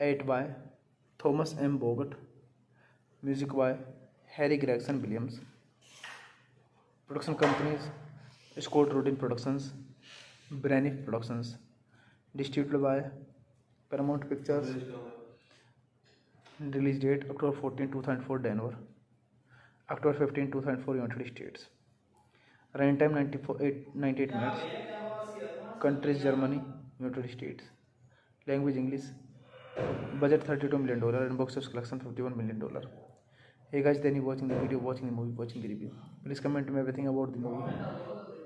edit by Thomas M Vogt music by Harry Gregson Williams production companies Scott Rudin productions Braniff productions distribute by Paramount pictures release date October fourteen two thousand four Denver October fifteen two thousand four United States Running time 98 minutes. Countries Germany, United States. Language English. Budget 32 million dollar and box office collection 51 million dollar. Hey guys, then you watching the video, watching the movie, watching the review. Please comment me everything about the movie.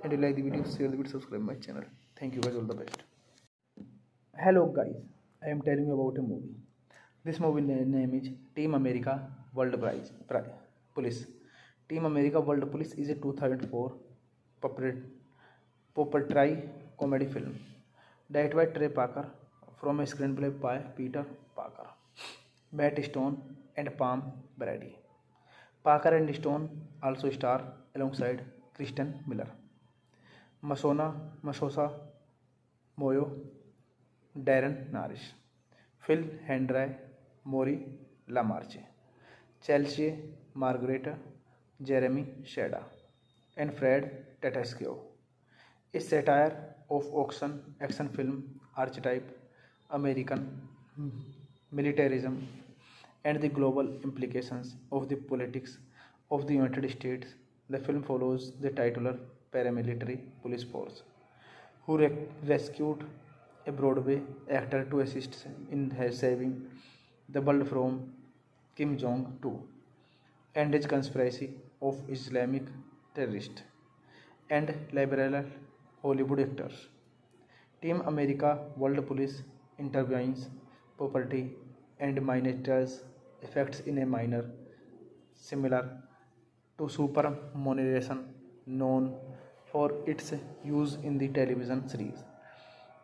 And you like the video, share the video, subscribe my channel. Thank you guys, all the best. Hello guys, I am telling you about a movie. This movie name is Team America World Prize, Police. Team America World Police is a 2004 puppetry comedy film. Direct by Trey Parker from a screen play by Peter Parker Matt Stone and Pam Brady Parker and Stone also star alongside Kristen Miller Masona Masasa Moyo Daran Norris Phil Hendrie Maury Lamarche Chelsea Margareta Jeremy Shada and Fred Tatasciore is satire of auction action film archetype American militarism and the global implications of the politics of the United States the film follows the titular paramilitary police force who rescued a Broadway actor to assist in saving the world from Kim Jong two and is conspiracy of Islamic terrorist and liberal Hollywood actors. Team America World Police intervenes property and monitors effects in a minor similar to Supermarionation known for its use in the television series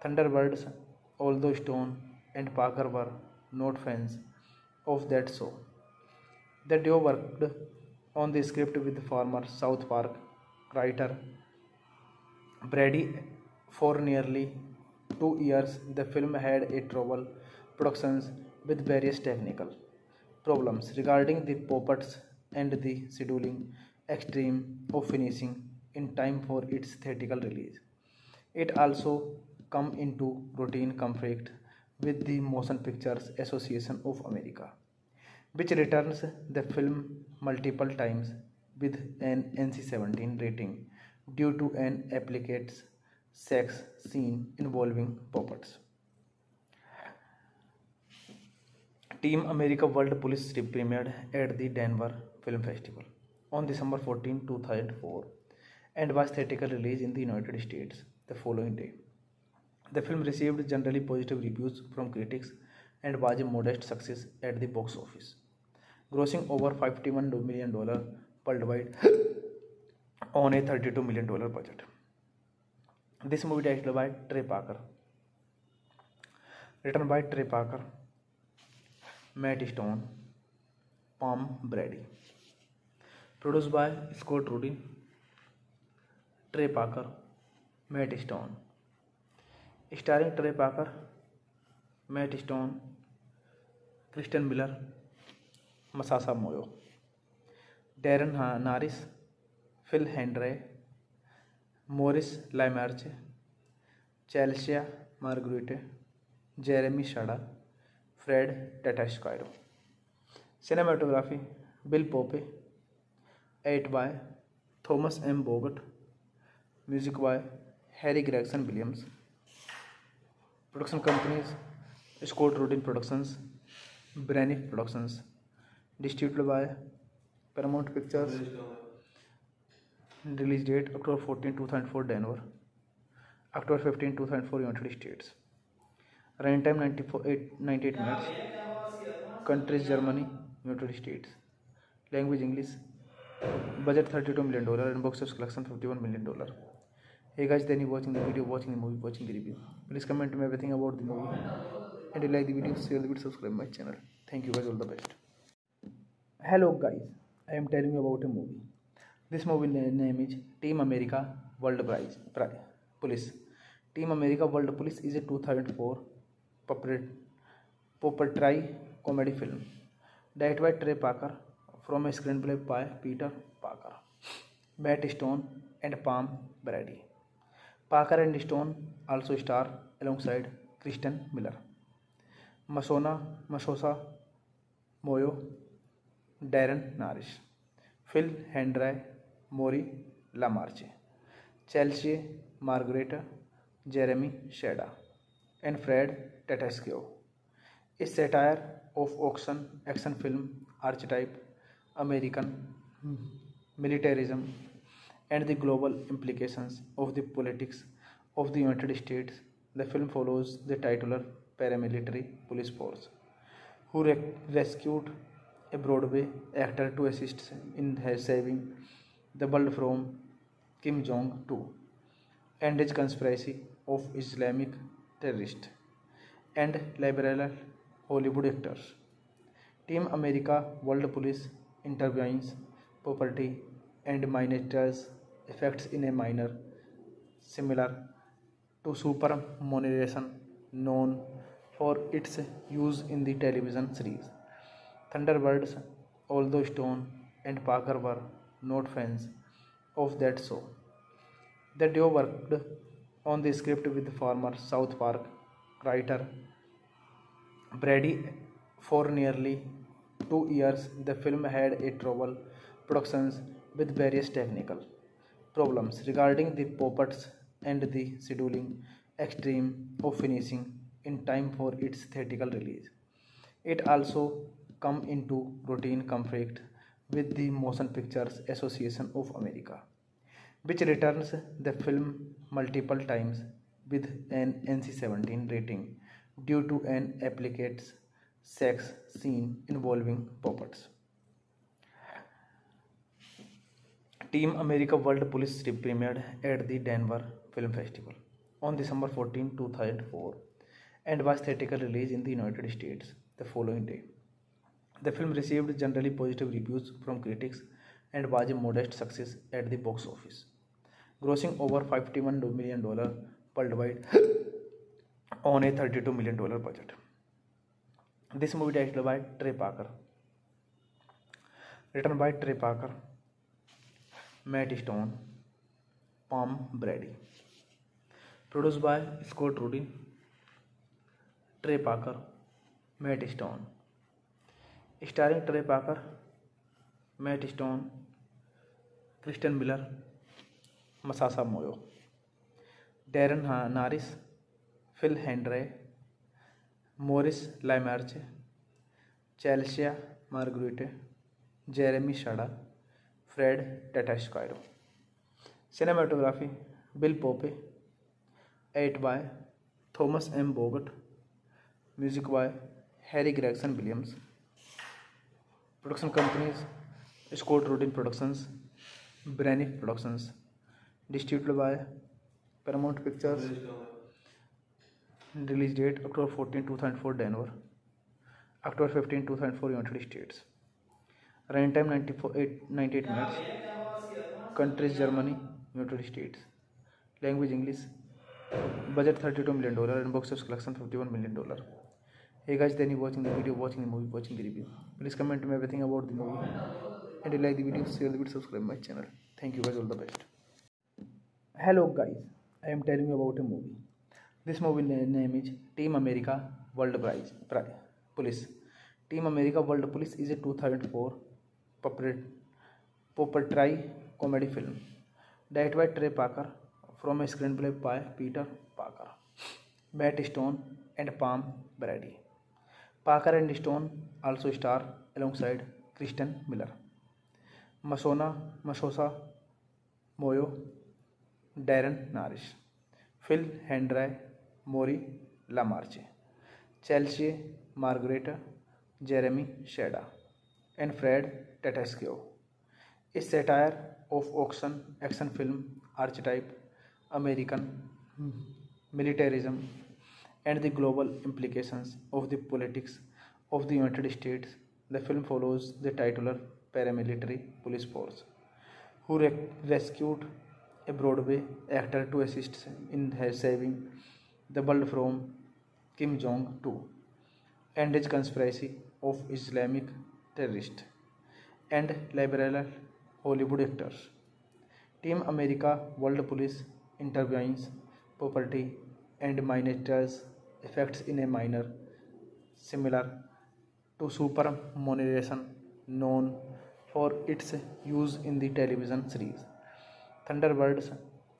Thunderbirds, although Stone and Parker were not fans of that show. The duo worked on the script with former South Park writer Brady for nearly two years. The film had a trouble productions with various technical problems regarding the puppets and the scheduling extreme of finishing in time for its theatrical release. It also come into routine conflict with the Motion Pictures Association of America, which returns the film multiple times with an NC-17 rating due to an explicit sex scene involving puppets. Team America World Police premiered at the Denver Film Festival on December 14, 2004 and was theatrical release in the United States the following day. The film received generally positive reviews from critics and was a modest success at the box office, grossing over $51 million worldwide on a thirty two million dollar budget this movie directed by Trey Parker written by Trey Parker Matt Stone Pam Brady produce by Scott Rudin Trey Parker Matt Stone starring Trey Parker Matt Stone Kristen Miller Masasa Moyo Daran Norris Phil Hendrie Maurice Lamarche Chelsea Marguerite, Jeremy Shada, Fred Tatasciore. Cinematography, Bill Pope, edit by Thomas M Vogt, music by Harry Gregson Williams. Production companies, Scott Rudin productions, Braniff productions. Distribute by Paramount pictures. Release date October 14, 2004, Denver. October 15, 2004, United States. Running time 98 minutes. Countries Germany, United States. Language English. Budget $32 million and box collection $51 million. Hey guys, then you watching the video, watching the movie, watching the review. Please comment me everything about the movie. And you like the video, share the video, subscribe my channel. Thank you guys, all the best. Hello guys, I am telling you about a movie. This movie name is team America world prize police team America world police is a two thousand four puppetry comedy film direct by Trey Parker from a screen play by Peter Parker Matt Stone and Pam Brady Parker and Stone also star alongside Kristen Miller Masona Masasa Moyo Daran Norris Phil Hendrie Maury Lamarche, Chelsea Margaret, Jeremy Shada, and Fred Tatasciore. A satire of action action film archetype, American militarism, and the global implications of the politics of the United States. The film follows the titular paramilitary police force who rescued a Broadway actor to assist in saving the world from Kim Jong Un and his conspiracy of Islamic terrorists and liberal Hollywood actors. Team America World Police intervenes property and monitors effects in a manner similar to superannuation known for its use in the television series Thunderbirds, although Stone and Parker were not fans of that show. The duo worked on the script with former South Park writer Brady for nearly two years. The film had a trouble productions with various technical problems regarding the puppets and the scheduling extreme of finishing in time for its theatrical release. It also come into routine conflict with the Motion Pictures Association of America, which returns the film multiple times with an NC-17 rating due to an explicit sex scene involving puppets. Team America World Police premiered at the Denver Film Festival on December 14, 2004 and was theatrical release in the United States the following day. The film received generally positive reviews from critics and was a modest success at the box office, grossing over $51 million worldwide on a $32 million budget. This movie directed by Trey Parker, written by Trey Parker, Matt Stone, Pam Brady, produced by Scott Rudin, Trey Parker, Matt Stone, starring Trey Parker, Matt Stone, Kristen Miller, Masasa Moyo, Daran ah Norris, Phil Hendrie, Maurice Lamarche, Chelsea Marguerite, Jeremy Shada, Fred Tatasciore. Cinematography, Bill Pope, edit by Thomas M Vogt, music by Harry Gregson Williams. Production companies Scott Rudin productions Braniff productions distributed by Paramount pictures release date October fourteen two thousand four Denver October fifteen two thousand four United States run time ninety four eight ninety eight minutes countries Germany United States language English budget thirty two million dollar and box off collection fifty one million dollar Hey guys, then you watching the video, watching the movie, watching the review. Please comment me everything about the movie. And you like the video, share the video, subscribe my channel. Thank you guys, all the best. Hello guys, I am telling you about a movie. This movie name is Team America World Prize, Prize Police. Team America World Police is a 2004 Poppertry comedy film directed by Trey Parker from a screenplay by Peter Parker, Matt Stone, and Pam Brady. Parker and Stone also star alongside Kristen Miller Masona Masasa Moyo Daran Norris Phil Hendrie Maury Lamarche Chelsea Margaret Jeremy Shada and Fred Tatasciore is satire of auction action film archetype American militarism and the global implications of the politics of the United States. The film follows the titular paramilitary police force who rescued a Broadway actor to assist in saving the world from Kim Jong Un and his conspiracy of Islamic terrorists and liberal Hollywood actors. Team America World Police intervenes property and minorities effects in a minor similar to Supermarionation known for its use in the television series Thunderbirds,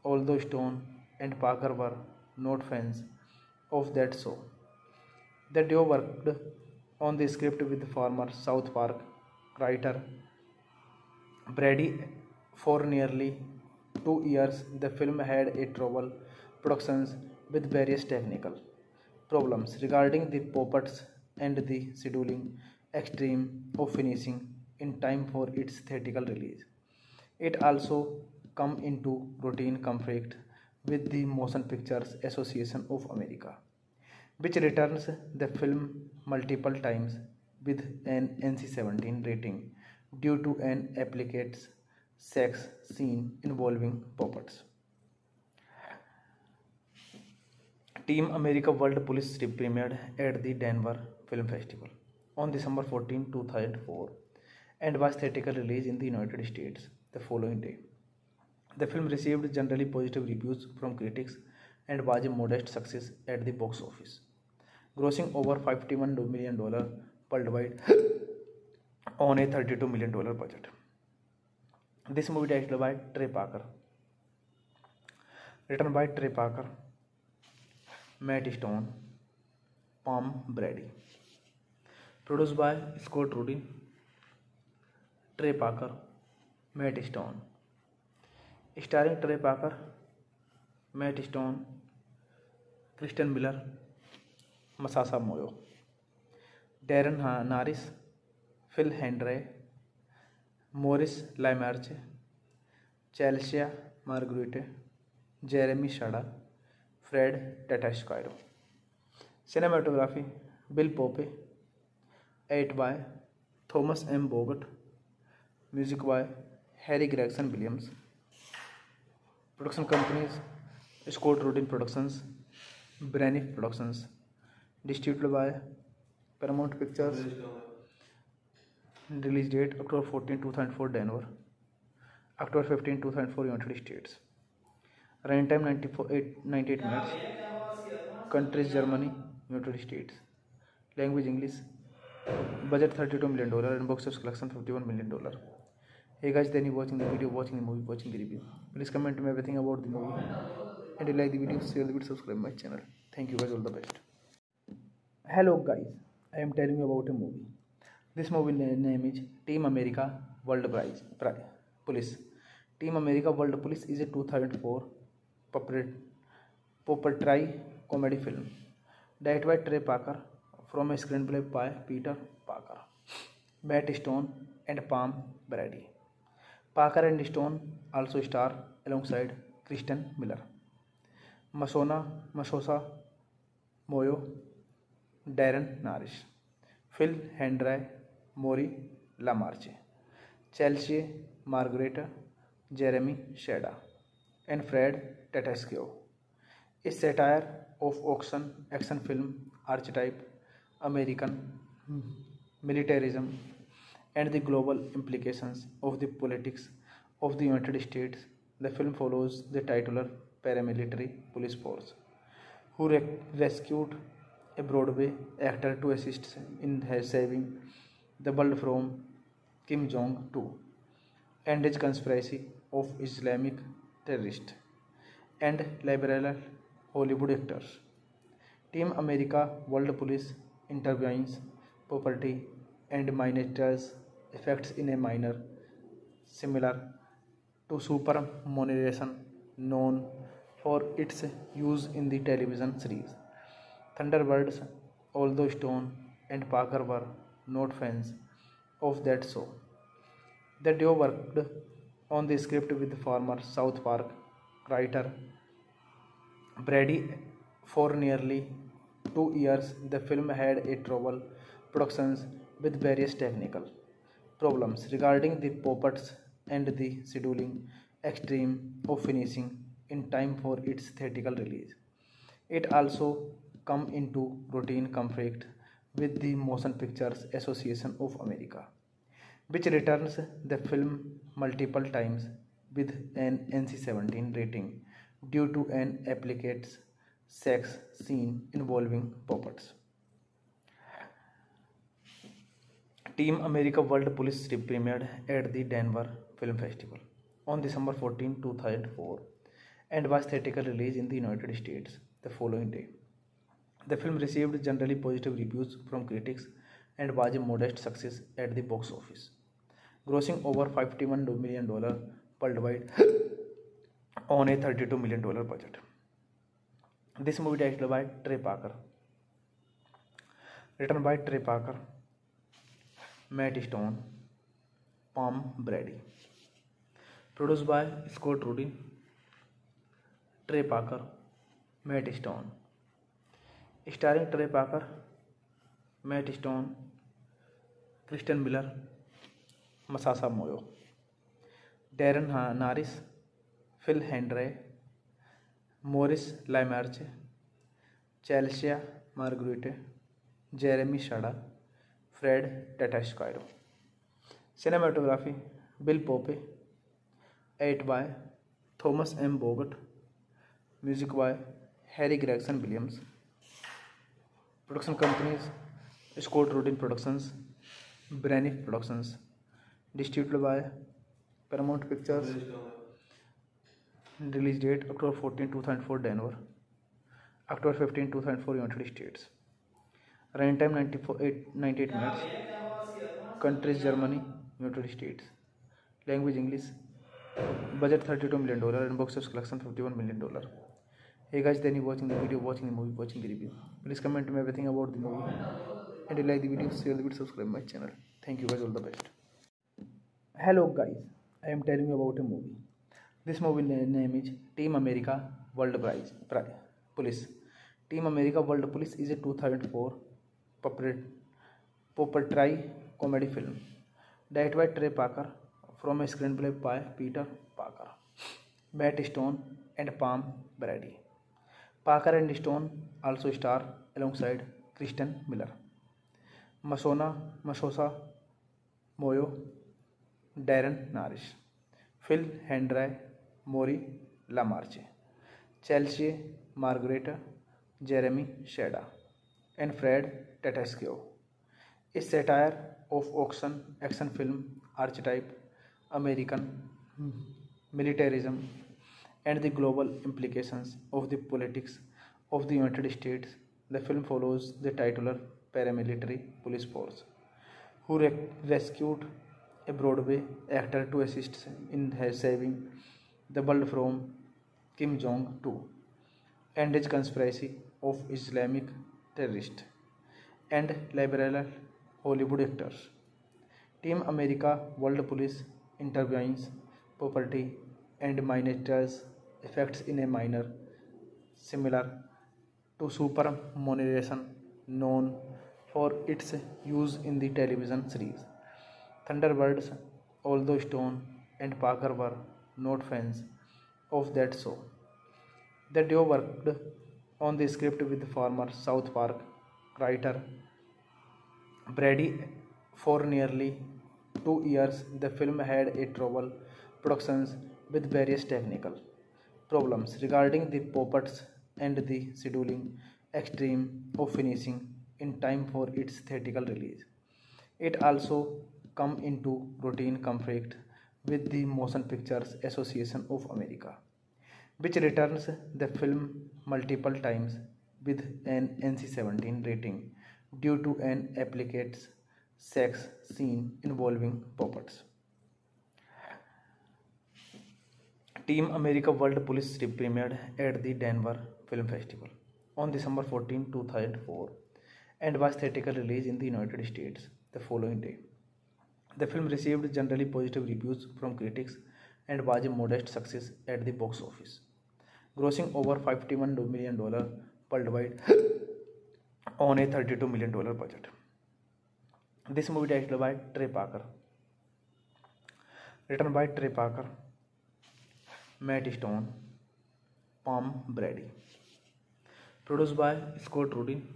although Stone and Parker were not fans of that show. The duo worked on the script with former South Park writer Brady for nearly two years. The film had a trouble productions with various technical problems regarding the puppets and the scheduling extreme of finishing in time for its theatrical release. It also come into routine conflict with the Motion Pictures Association of America, which returns the film multiple times with an NC-17 rating due to an applicate sex scene involving puppets. Team America World Police premiered at the Denver Film Festival on December 14, 2004 and was theatrically released in the United States the following day. The film received generally positive reviews from critics and was a modest success at the box office, grossing over $51 million worldwide on a $32 million budget. This movie directed by Trey Parker, written by Trey Parker, Matt Stone, Pam Brady. Produce by Scott Rudy, Trey Parker, Matt Stone. Starring Trey Parker, Matt Stone, Kristen Miller Masasa Moyo. Daran Norris, Phil Hendrie Maurice Lamarche Chelsea Marguerite, Jeremy Shada Fred Tatasciore cinematography, Bill Pope, edit by Thomas M Vogt, music by Harry Gregson Williams. Production companies, Scott Rudin productions, Braniff productions. Distribute by Paramount pictures. Release date October fourteen, two thousand four, Denver. October fifteen, two thousand four, United States. Running time 94, 8, 98 minutes. Countries Germany, United States. Language English. Budget 32 million dollar and box office collection 51 million dollar. Hey guys, then you watching the video, watching the movie, watching the review. Please comment me everything about the movie. And you like the video, share the video, subscribe my channel. Thank you guys, all the best. Hello guys, I am telling you about a movie. This movie name is Team America World Prize, Prize Police. Team America World Police is a 2004 puppetry comedy film. Direct by Trey Parker from screen play by Peter Parker bat Stone and Pam Brady Parker and Stone also star alongside Kristen Miller Masona Masasa Moyo Daran Norris Phil Hendrie Maury Lamarche Chelsea Margareta Jeremy Shada and Fred Tatasciore. A satire of action, action film archetype, American militarism, and the global implications of the politics of the United States. The film follows the titular paramilitary police force who rec- rescued a Broadway actor to assist in saving the world from Kim Jong Un and his conspiracy of Islamic terrorists and liberal Hollywood actors. Team America World Police intervenes property and minorities effects in a minor similar to Supermarionation known for its use in the television series Thunderbirds, although Stone and Parker were not fans of that show. The duo worked on the script with former South Park writer Brady for nearly two years. The film had a trouble productions with various technical problems regarding the puppets and the scheduling extreme of finishing in time for its theatrical release. It also come into routine conflict with the Motion Pictures Association of America, which returns the film multiple times with an NC-17 rating due to an applicate sex scene involving puppets. Team America World Police premiered at the Denver Film Festival on December 14, 2004 and was theatrically released in the United States the following day. The film received generally positive reviews from critics and was a modest success at the box office, grossing over 51 one million dollar worldwide on a 32 million dollar budget this movie direct by Trey Parker written by Trey Parker Matt Stone Pam Brady produce by Scott Rudy Trey Parker Matt Stone starring Trey Parker Matt Stone Kristen Miller Masasa Moyo. Daran Norris, Phil Hendrie, Maurice Lamarche Chelsea Marguerite, Jeremy Shada, Fred Tatasciore cinematography, Bill Pope, edit by Thomas M Vogt, music by Harry Gregson Williams. Production companies, Scott Rudin productions, Braniff productions. Distributed by Paramount Pictures. Release date October 14, 2004, Denver. October 15, 2004, United States. Running time 98 minutes. Countries Germany, United States. Language English. Budget 32 million dollar and box office collection 51 million dollar. Hey guys, then you watching the video, watching the movie, watching the review. Please comment to me everything about the movie. And if you like the video, share the video, subscribe my channel. Thank you guys, all the best. Hello guys I am telling about a movie this movie name is team America world prize police team America world police is a two thousand four puppet puppetry comedy film direct by Trey Parker from a screen play by Peter Parker bat Stone and Pam Brady Parker and Stone also star alongside Kristen Miller Masona Masasa Moyo Daran Norris, Phil Hendrie Maury Lamarche Chelsea Margareta, Jeremy Shada, and Fred Tatasciore. Is satire of auction action film archetype American militarism and the global implications of the politics of the United States the film follows the titular paramilitary police force who rescued a Broadway actor to assist in saving the world from Kim Jong two and is conspiracy of Islamic terrorist and liberal Hollywood actors team America world police interviews property and माइनेटर्स effects in a minor similar to supermarionation known for its use in the television series Thunderbirds, although Stone and Parker were not fans of that show. The duo worked on the script with former South Park writer Brady for nearly two years. The film had a trouble productions with various technical problems regarding the puppets and the scheduling extreme of finishing in time for its theatrical release. It also come into routine conflict with the Motion Pictures Association of America, which returns the film multiple times with an NC-17 rating due to an applicate sex scene involving puppets. Team America World Police premiered at the Denver Film Festival on December 14, 2004 and was theatrically released in the United States the following day. The film received generally positive reviews from critics and was a modest success at the box office, grossing over $51 million worldwide on a $32 million budget. This movie directed by Trey Parker, written by Trey Parker, Matt Stone, Pam Brady, produced by Scott Rudin,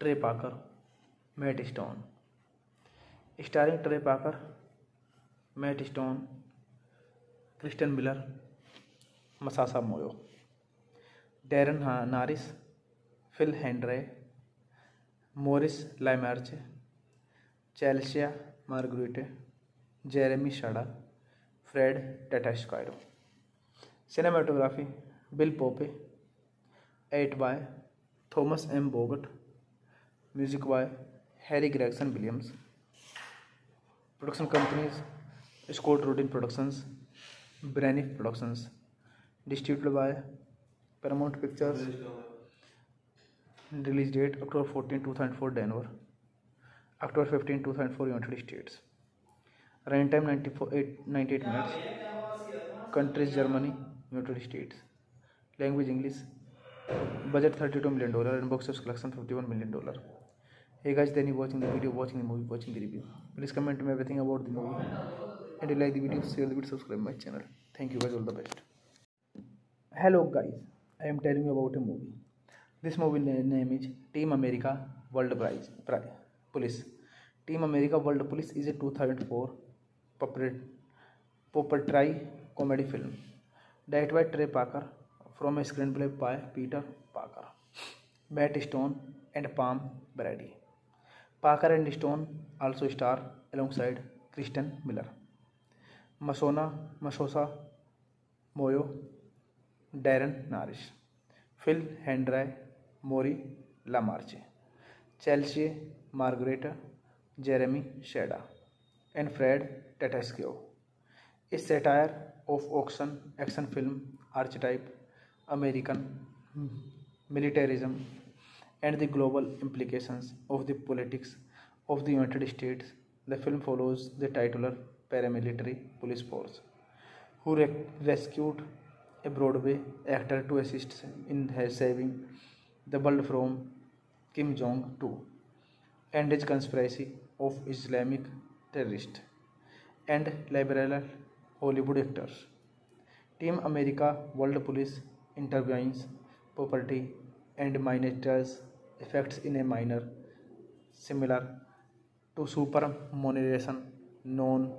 Trey Parker, Matt Stone, starring Trey Parker, Matt Stone, Kristen Miller Masasa Moyo, Daran Norris, Phil Hendrie, Maurice Lamarche Chelsea Marguerite, Jeremy Shada, Fred Tatasciore. Cinematography, Bill Pope, edit by, Thomas M Vogt, music by Harry Gregson Williams. Production companies Scott Rudin productions Braniff productions distribute by Paramount pictures release date October fourteen two thousand four Denver October fifteen two thousand four United States run time ninety four eight ninety eight minutes countries Germany United States language English budget thirty two million dollar in box off collection fifty one million dollar Hey guys, then you watching the video, watching the movie, watching the review. Please comment me everything about the movie. And like the video, share the video, subscribe my channel. Thank you guys, all the best. Hello guys, I am telling you about a movie. This movie name is Team America World Prize, Prize Police. Team America World Police is a 2004 puppetry comedy film directed by Trey Parker from a screenplay by Peter Parker, Matt Stone, and Pam Brady. Parker and Stone also star alongside Kristen Miller Masona Masosa Moyo Daran Norris Phil Hendrie Mori LaMarche Chelsea Marguerite Jeremy Shada and Fred Tatasciore is satire of action action film archetype American militarism and the global implications of the politics of the United States. The film follows the titular paramilitary police force who rescued a Broadway actor to assist in saving the world from Kim Jong Un and his conspiracy of Islamic terrorists and liberal Hollywood actors. Team America World Police intervenes property and minorities effects in a minor similar to Supermarionation known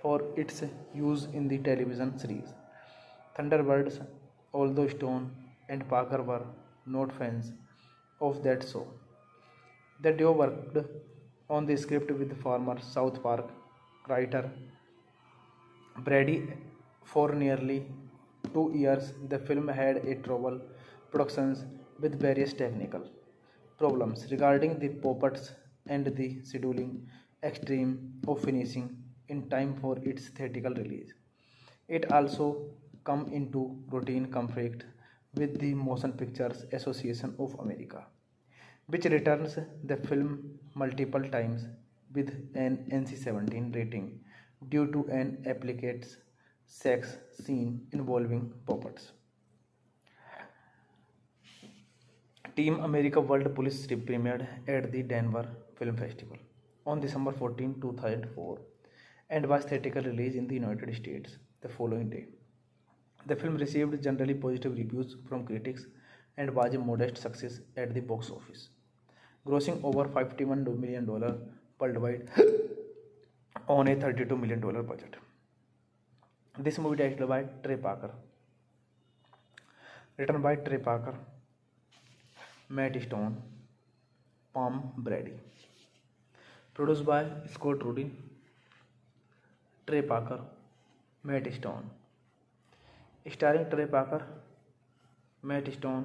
for its use in the television series Thunderbirds, although Stone and Parker were not fans of that show. The duo worked on the script with former South Park writer Brady for nearly two years. The film had a trouble productions with various technical problems regarding the puppets and the scheduling extreme of finishing in time for its theatrical release. It also come into routine conflict with the Motion Pictures Association of America, which returns the film multiple times with an NC-17 rating due to an applicant sex scene involving puppets. Team America World Police premiered at the Denver Film Festival on December 14, 2004 and was theatrically released in the United States the following day. The film received generally positive reviews from critics and was a modest success at the box office, grossing over $51 million worldwide on a $32 million budget. This movie directed by Trey Parker, written by Trey Parker, Matt Stone, Pam Brady. Produce by Scott Rudin, Trey Parker, Matt Stone. Starring Trey Parker, Matt Stone,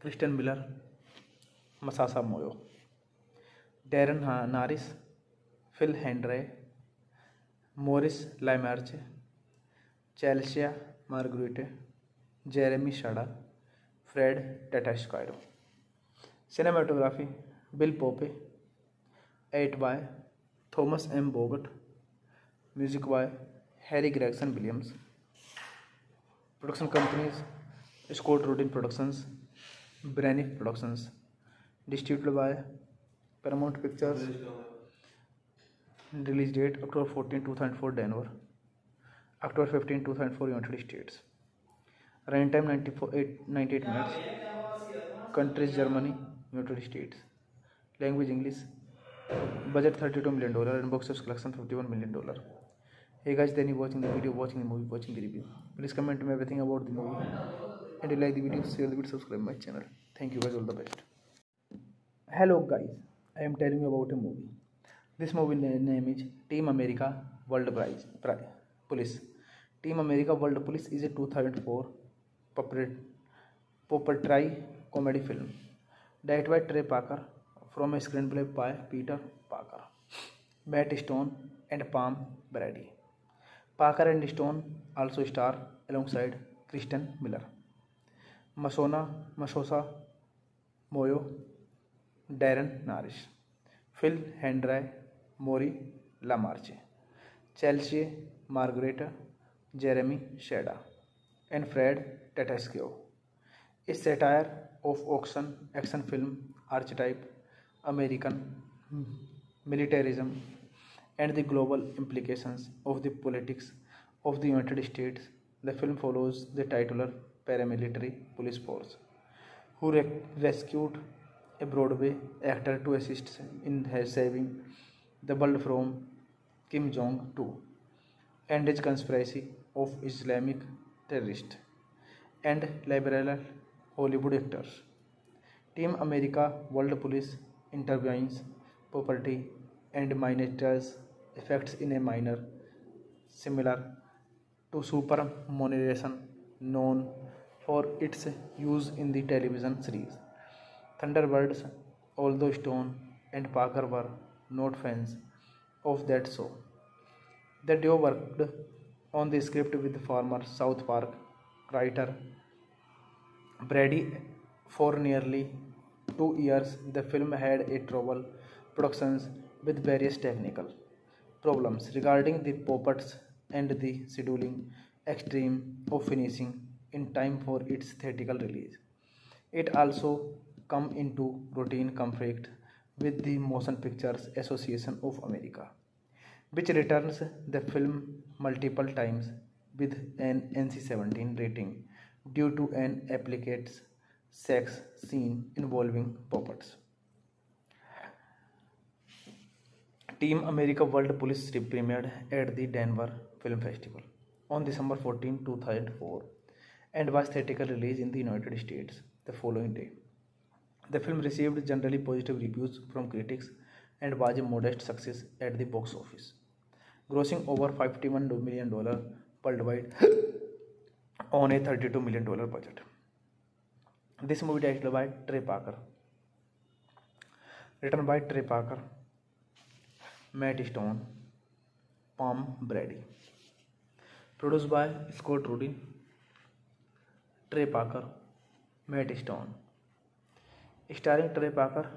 Kristen Miller Masasa Moyo. Daran uh, Norris, Phil Hendrie, Maurice LaMarche, Chelsea Marguerite, Jeremy Shada Fred Tatasciore cinematography Bill Pope edit by Thomas M Vogt music by Harry Gregson Williams production companies Scott Rudin productions Braniff productions distributed by Paramount Pictures release date October fourteen two thousand four Denver October fifteen two thousand four United States Running time 98 minutes. Countries Germany, United States. Language English. Budget $32 million and box office collection $51 million. Hey guys, then you watching the video, watching the movie, watching the review. Please comment me everything about the movie. And you like the video, share the video, subscribe my channel. Thank you guys, all the best. Hello guys, I am telling you about a movie. This movie name is Team America World Prize, Prize, Police. Team America World Police is a 2004 puppetry comedy film. Direct by Trey Parker from a screenplay by Peter Parker Matt Stone and Pam Brady Parker and Stone also star alongside Kristen Miller Masona Masosa Moyo Daran Norris Phil Hendrie Mori LaMarche Chelsea Marguerite Jeremy Shada and Fred Tatasciore is satire of action action film archetype American militarism and the global implications of the politics of the United States the film follows the titular paramilitary police force who rescued a Broadway actor to assist in saving the world from Kim Jong two and is conspiracy of Islamic terrorist and liberal Hollywood actors. Team America World Police intervenes property and monitors effects in a minor similar to Supermarionation known for its use in the television series Thunderbirds, although Stone and Parker were not fans of that show. The duo worked on the script with former South Park writer Brady for nearly two years. The film had a trouble productions with various technical problems regarding the puppets and the scheduling extreme of finishing in time for its theatrical release. It also come into routine conflict with the Motion Pictures Association of America, which returns the film multiple times with an NC-17 rating due to an applicant's sex scene involving puppets. Team America World Police premiered at the Denver Film Festival on December 14, 2004 and was theatrically released in the United States the following day. The film received generally positive reviews from critics and was a modest success at the box office, grossing over 51 million dollar worldwide on a thirty two million dollar budget this movie directed by Trey Parker written by Trey Parker Matt Stone Pam Brady produce by Scott Rudin Trey Parker Matt Stone starring Trey Parker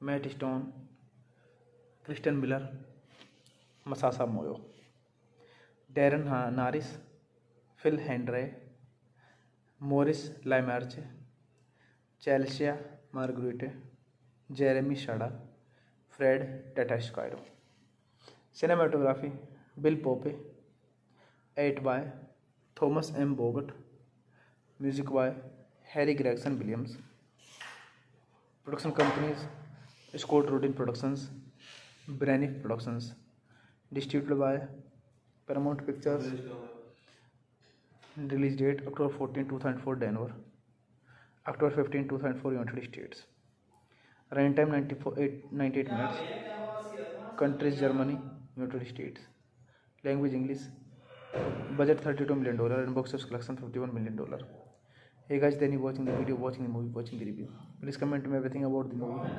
Matt Stone Kristen Miller Masasa Moyo Daran Norris Phil Hendrie Maurice LaMarche, Chelsea Marguerite, Jeremy Shada, Fred Tatasciore cinematography, Bill Pope, edit by Thomas M Vogt, music by Harry Gregson Williams. Production companies, Scott Rudin productions, Braniff productions. Distribute by Paramount Pictures. Release date October 14, 2004, Denver. October 15, 2004, United States. Running time 94, 8, 98 minutes. Countries Germany, United States. Language English. Budget 32 million dollar and box collection 51 million dollar. Hey guys, then you watching the video, watching the movie, watching the review. Please comment to me everything about the movie.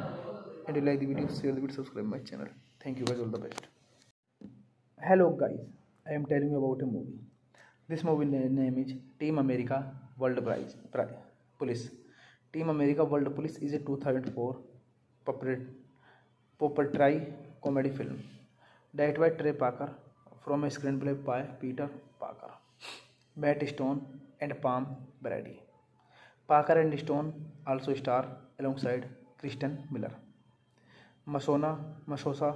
And you like the video, share the video, subscribe my channel. Thank you guys, all the best. Hello guys, I am telling you about a movie. This movie name is Team America world prize police Team America world police is a two thousand four puppetry comedy film direct by Trey Parker from a screenplay by Peter Parker Matt Stone and Pam Brady Parker and Stone also star alongside Kristen Miller Masona Masosa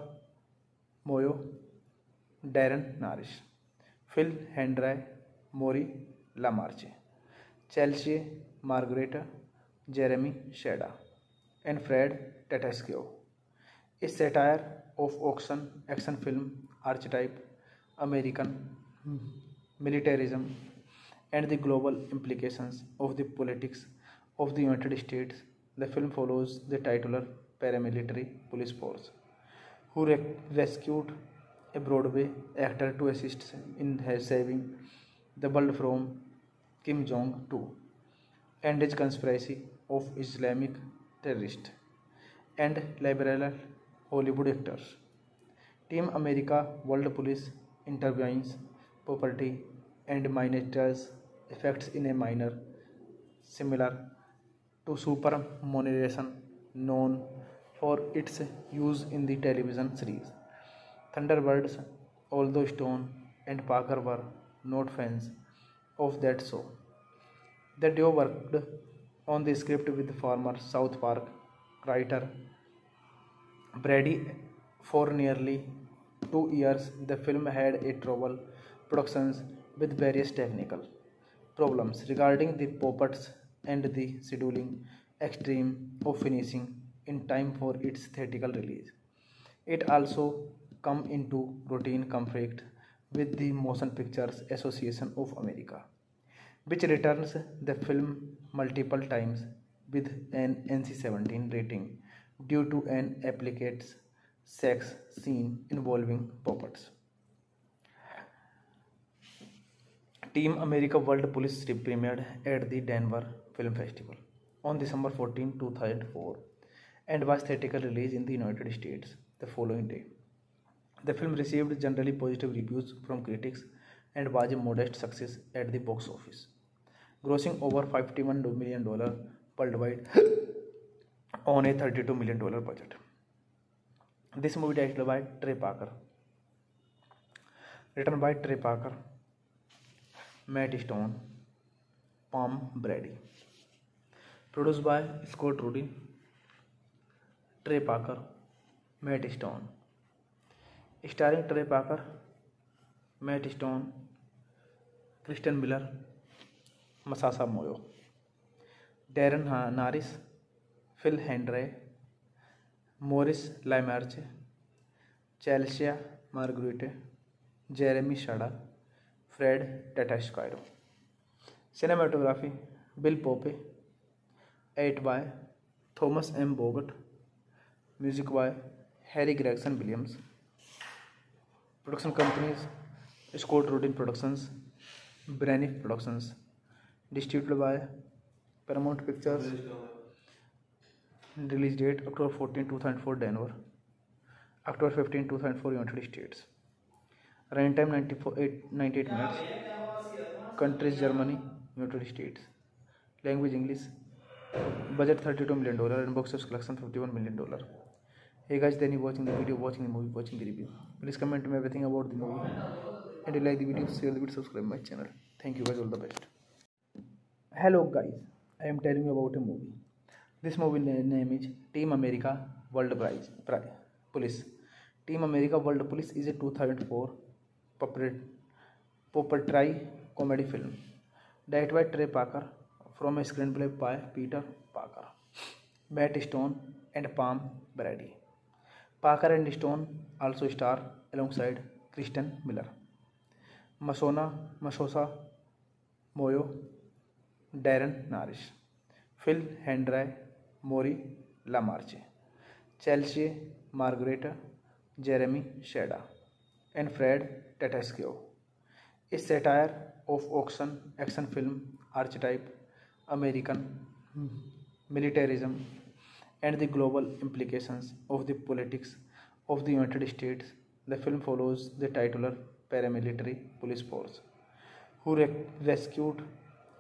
Moyo Daran Norris Phil Hendrie Mori Lamarche, Chelsea Margareta, Jeremy Shada, and Fred Tatasciore. A satire of action, action film archetype, American militarism, and the global implications of the politics of the United States. The film follows the titular paramilitary police force who rescued a Broadway actor to assist in saving the world from Kim Jong Un and his conspiracy of Islamic terrorists and liberal Hollywood actors. Team America World Police intervenes property and minorities effects in a minor similar to Supermarionation known for its use in the television series Thunderbirds, although Stone and Parker were not fans of that show. The duo worked on the script with former South Park writer Brady for nearly two years. The film had a trouble productions with various technical problems regarding the puppets and the scheduling extreme of finishing in time for its theatrical release. It also come into routine conflict with the Motion Pictures Association of America, which returns the film multiple times with an NC-17 rating due to an applicate sex scene involving puppets. Team America World Police premiered at the Denver Film Festival on December 14, 2004 and was theatrically released in the United States the following day. The film received generally positive reviews from critics and was a modest success at the box office, grossing over $51 million worldwide on a $32 million budget. This movie directed by Trey Parker, written by Trey Parker, Matt Stone, Palm Brady, produced by Scott Rudin, Trey Parker, Matt Stone, starring Trey Parker, Matt Stone, Kristen Miller, Masasa Moyo, Daran Norris, Phil Hendrie, Maurice LaMarche Chelsea Marguerite, Jeremy Shada, Fred Tatasciore cinematography, Bill Pope, edit by Thomas M Vogt, music by Harry Gregson Williams. Production companies Scott Rudin productions Braniff productions distribute by Paramount Pictures release date October fourteen two thousand four Denver October fifteen two thousand four United States run time ninety four eight ninety eight minutes countries Germany United States language English budget thirty two million dollar and box collection fifty one million dollar Hey guys, then you watching the video, watching the movie, watching the review. Please comment me everything about the movie. And like the video, share the video, subscribe my channel. Thank you guys, all the best. Hello guys, I am telling you about a movie. This movie na- name is Team America World Prize, Pri- Police. Team America World Police is a 2004 puppet, puppetry comedy film directed by Trey Parker from a screenplay by Peter Parker, Matt Stone, and Pam Brady. Parker and Stone also star alongside Kristen Miller Masona Masosa Moyo Daran Norris Phil Hendrie Mori LaMarche Chelsea Marguerite Jeremy Shada and Fred Tatasciore is satire of action action film archetype American militarism and the global implications of the politics of the United States. The film follows the titular paramilitary police force who rescued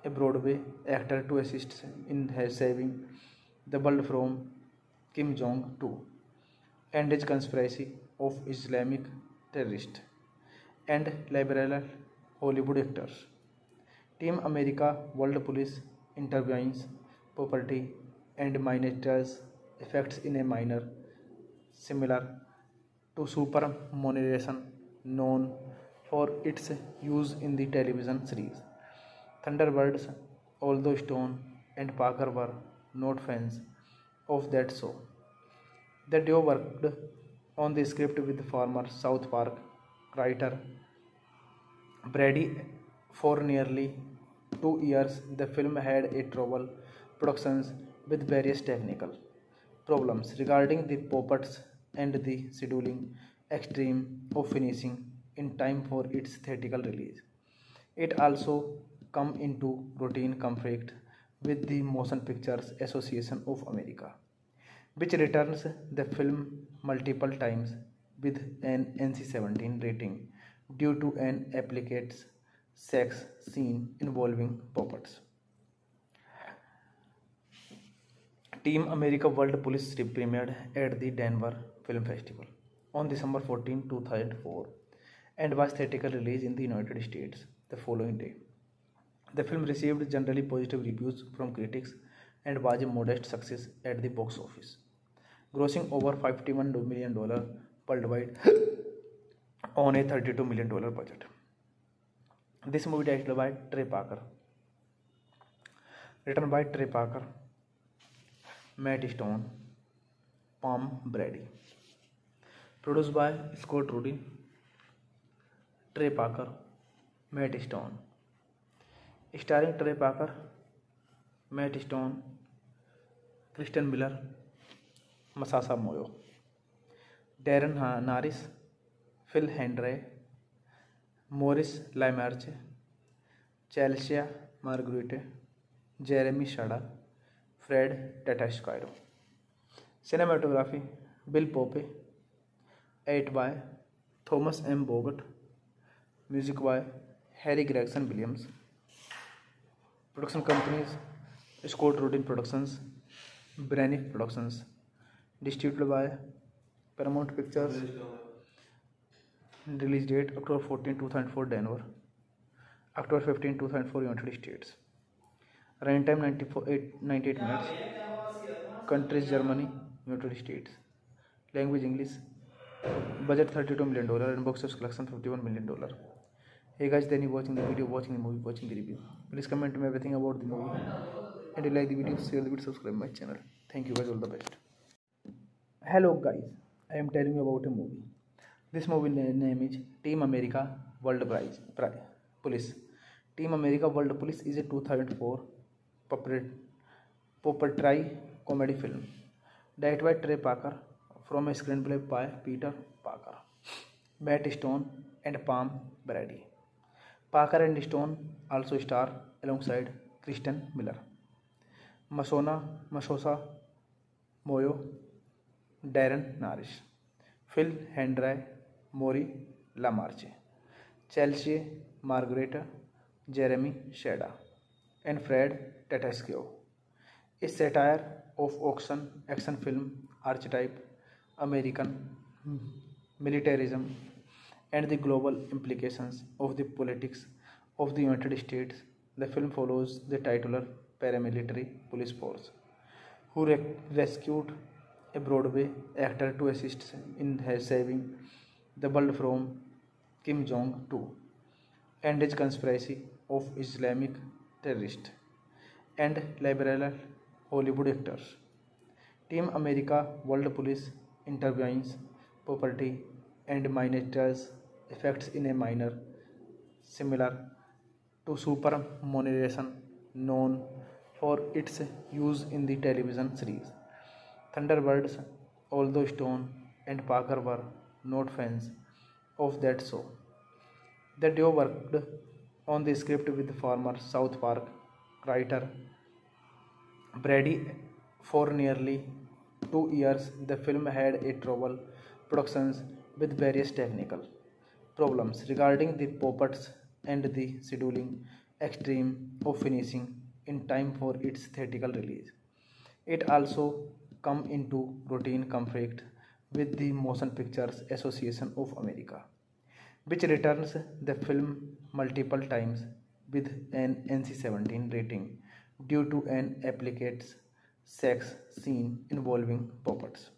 a Broadway actor to assist in saving the world from Kim Jong Un and his conspiracy of Islamic terrorists and liberal Hollywood actors. Team America World Police intervenes property and minorities effects in a minor similar to Supermarionation known for its use in the television series Thunderbirds, although Stone and Parker were not fans of that show. The duo worked on the script with former South Park writer Brady for nearly two years. The film had a trouble productions with various technical problems regarding the puppets and the scheduling extreme of finishing in time for its theatrical release. It also come into routine conflict with the Motion Pictures Association of America, which returns the film multiple times with an NC-17 rating due to an applicate sex scene involving puppets. Team America World Police premiered at the Denver Film Festival on December 14, 2004 and was theatrical release in the United States the following day. The film received generally positive reviews from critics and was a modest success at the box office, grossing over $51 million worldwide on a $32 million budget. This movie directed by Trey Parker, written by Trey Parker, Matt Stone, Pam Brady. Produce by Scott Rudin, Trey Parker, Matt Stone. Starring Trey Parker, Matt Stone, Kristen Miller Masasa Moyo. Daran Norris, Phil Hendrie Maurice LaMarche, Chelsea Marguerite, Jeremy Shada Fred Tatasciore cinematography Bill Pope edit by Thomas M Vogt music by Harry Gregson Williams production companies Scott Rudin productions Braniff productions distribute by Paramount Pictures release date October fourteen two thousand four Denver October fifteen two thousand four United States running time ninety four eight ninety eight minutes countries Germany United States language English budget thirty two million dollar and box of collection fifty one million dollar hey guys then watching video the watching the movie watching the review please comment me everything about the movie and like the video share the subscribe my channel thank you guys all the best hello guys I am telling you about a movie this movie name is Team America world prize police Team America world police is a two thousand four puppetry comedy film direct by Trey Parker, from screenplay by Peter Parker Matt Stone and Pam Brady, Parker and Stone also star alongside Kristen Miller, Masona, Masosa, Moyo, Daran Norris, Phil Hendrie, Mori LaMarche Chelsea Marguerite, Jeremy Shada, and Fred Tatasciore. A satire of action, action film archetype, American militarism, and the global implications of the politics of the United States. The film follows the titular paramilitary police force who rec- rescued a Broadway actor to assist in saving the world from Kim Jong Un and his conspiracy of Islamic terrorists and liberal Hollywood actors. Team America World Police intervenes property and minorities effects in a minor similar to Supermarionation known for its use in the television series Thunderbirds, although Stone and Parker were not fans of that show. The duo worked on the script with former South Park writer Brady for nearly two years. The film had a trouble productions with various technical problems regarding the puppets and the scheduling extreme of finishing in time for its theatrical release. It also come into routine conflict with the Motion Pictures Association of America, which returns the film multiple times with an NC-17 rating due to an applicate sex scene involving puppets.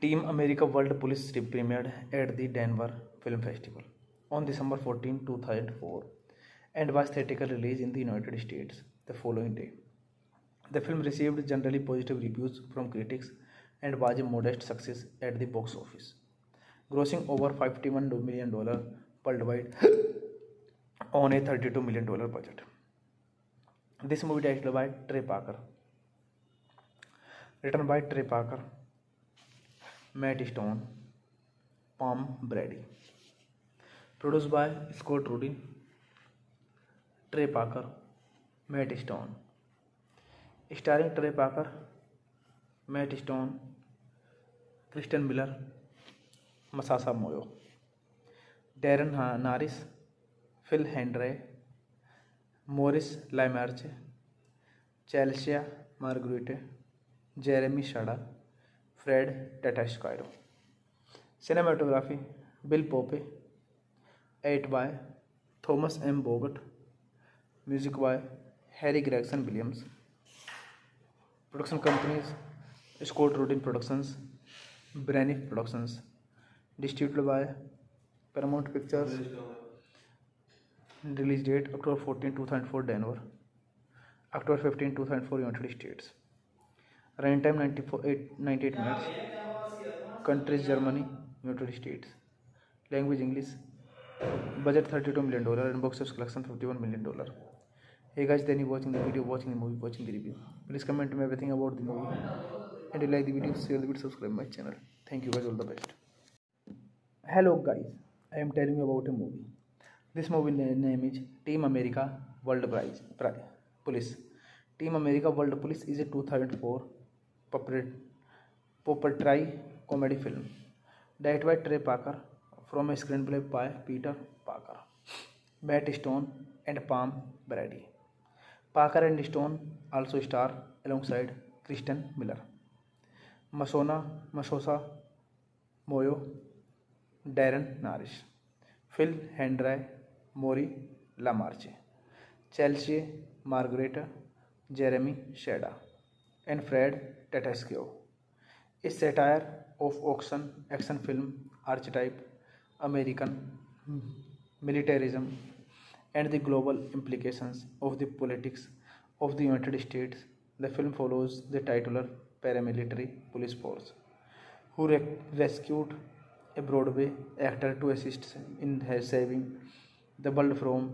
Team America World Police premiered at the Denver Film Festival on December 14, 2004 and was theatrically released in the United States the following day. The film received generally positive reviews from critics and was a modest success at the box office, grossing over $51 million worldwide on a thirty two million dollar budget this movie direct by Trey Parker written by Trey Parker Matt Stone Pam Brady produce by Scott Rudin Trey Parker Matt Stone starring Trey Parker Matt Stone Kristen Miller Masasa Moyo Daran हाँ, Norris, Phil Hendrie Maurice LaMarche Chelsea Marguerite, Jeremy Shada, Fred Tatasciore. Cinematography, Bill Pope, edit by, Thomas M Vogt, music by Harry Gregson Williams. Production companies, Scott Rudin productions, Braniff productions. Distributed by Paramount Pictures. Release date October 14, 2004, Denver. October 15, 2004, United States. Running time 94, 8, 98 minutes. Countries Germany, United States. Language English. Budget 32 million dollar and box office collection 51 million dollar. Hey guys, then you watching the video, watching the movie, watching the review. Please comment me everything about the movie. And you like the video, share the video, subscribe my channel. Thank you guys, all the best. Hello guys, I am telling about a movie this movie name is team America world prize police team America world police is a two thousand four puppet puppetry comedy film direct by Trey Parker from a screen play by Peter Parker Matt Stone and Pam Brady Parker and Stone also star alongside Kristen Miller मसोना मसोसा Moyo Daran Narish, Phil Hendrie, Mori Lamarche, Chelsea Margareta, Jeremy Sheda, and Fred Tatasciore. A satire of action, action film archetype, American militarism, and the global implications of the politics of the United States. The film follows the titular paramilitary police force who rescued a Broadway actor to assist in saving the world from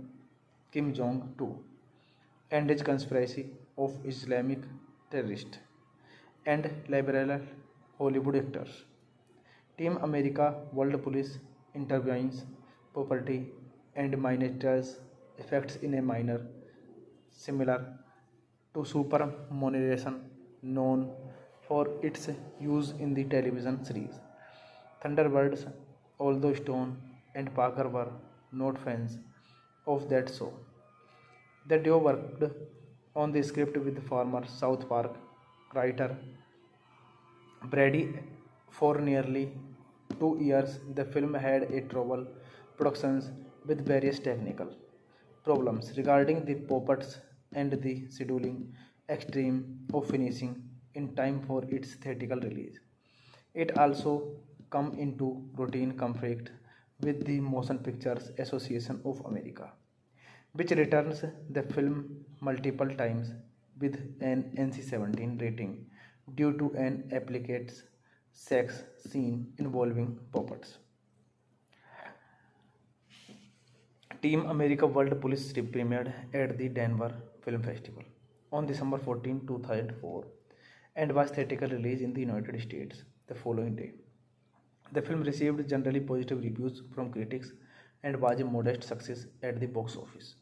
Kim Jong two and is conspiracy of Islamic terrorist and liberal Hollywood actors. Team America world police interviews property and animators effects in a manner similar to supermarionation known for its use in the television series. Thunderbirds, although Stone and Parker were not fans of that show. The duo worked on the script with former South Park writer Brady for nearly two years. The film had a trouble productions with various technical problems regarding the puppets and the scheduling extreme of finishing in time for its theatrical release. It also come into routine conflict with the Motion Pictures Association of America, which returns the film multiple times with an NC-17 rating due to an applicant sex scene involving puppets. Team America World Police premiered at the Denver Film Festival on December 14, 2004 and was theatrically released in the United States the following day. The film received generally positive reviews from critics and was a modest success at the box office,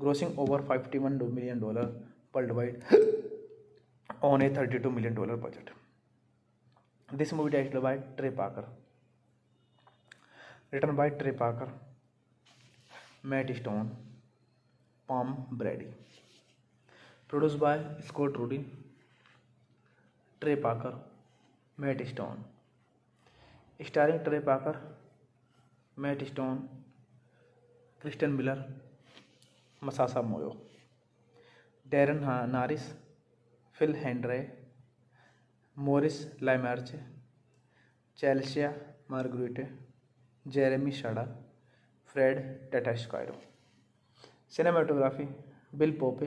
grossing over $51 million worldwide on a $32 million budget. This movie directed by Trey Parker, written by Trey Parker, Matt Stone, Pam Brady. Produced by Scott Rudin, Trey Parker, Matt Stone. Starring Trey Parker, Matt Stone, Kristen Miller, Masasa Moyo, Daran uh, Norris, Phil Hendrie, Maurice LaMarche, Chelsea Marguerite, Jeremy Shada, Fred Tatasciore cinematography, Bill Pope,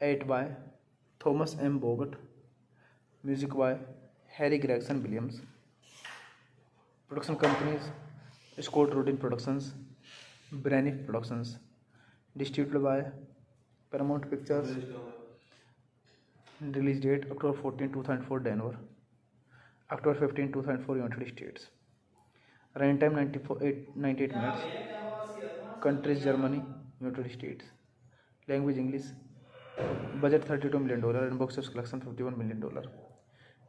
edit by Thomas M Vogt, music by Harry Gregson Williams. Production companies Scott Rudin Productions, Braniff Productions. Distributed by Paramount Pictures. Release date October 14, 2004, Denver. October 15, 2004, United States. Runtime time 98 minutes. Countries Germany, United States. Language English. Budget $32 million and box office collection $51 million.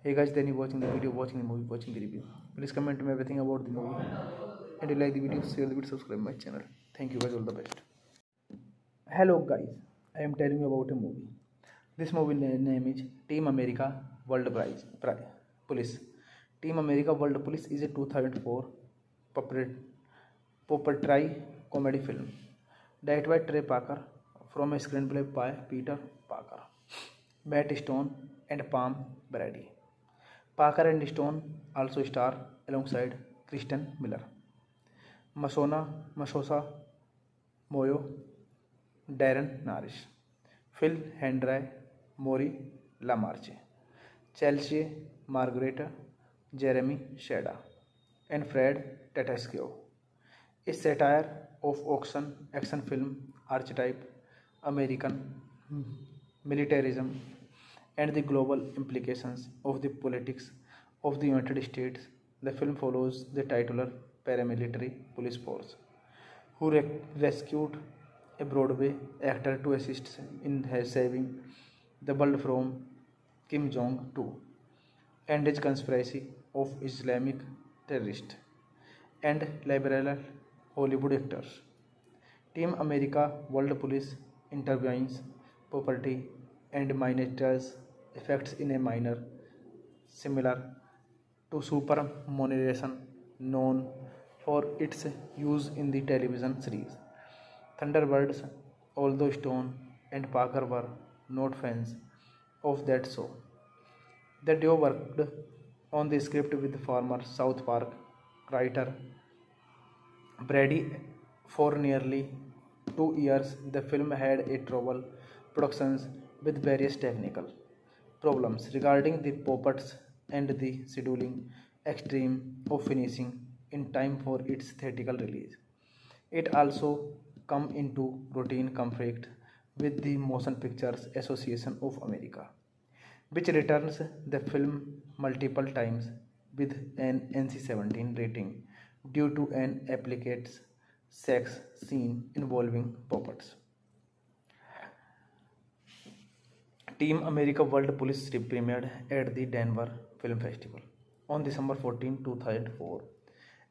Hey guys, then you watching the video, watching the movie, watching the review. Please comment me everything about the movie. And you like the video, share the video, subscribe my channel. Thank you guys, all the best. Hello guys, I am telling you about a movie. This movie name is Team America World Prize, Prize Police. Team America World Police is a 2004 puppetry comedy film directed by Trey Parker from a screenplay by Peter Parker, Matt Stone, and Palm Brady. Parker and Stone also star alongside Kristen Miller Masona Masosa Moyo Daran Norris Phil Hendrie Mori LaMarche Chelsea Marguerite Jeremy Shada and Fred Tatasciore is satire of action action film archetype American militarism and the global implications of the politics of the United States. The film follows the titular paramilitary police force who rescued a Broadway actor to assist in saving the world from Kim Jong Un and his conspiracy of Islamic terrorists and liberal Hollywood actors. Team America World Police intervenes property and monitors effects in a minor similar to Supermarionation known for its use in the television series Thunderbirds, although Stone and Parker were not fans of that show. The duo worked on the script with former South Park writer Brady for nearly two years. The film had a trouble productions with various technical problems regarding the puppets and the scheduling extreme of finishing in time for its theatrical release. It also come into routine conflict with the Motion Pictures Association of America, which returns the film multiple times with an NC-17 rating due to an explicit sex scene involving puppets. Team America World Police premiered at the Denver Film Festival on December 14, 2004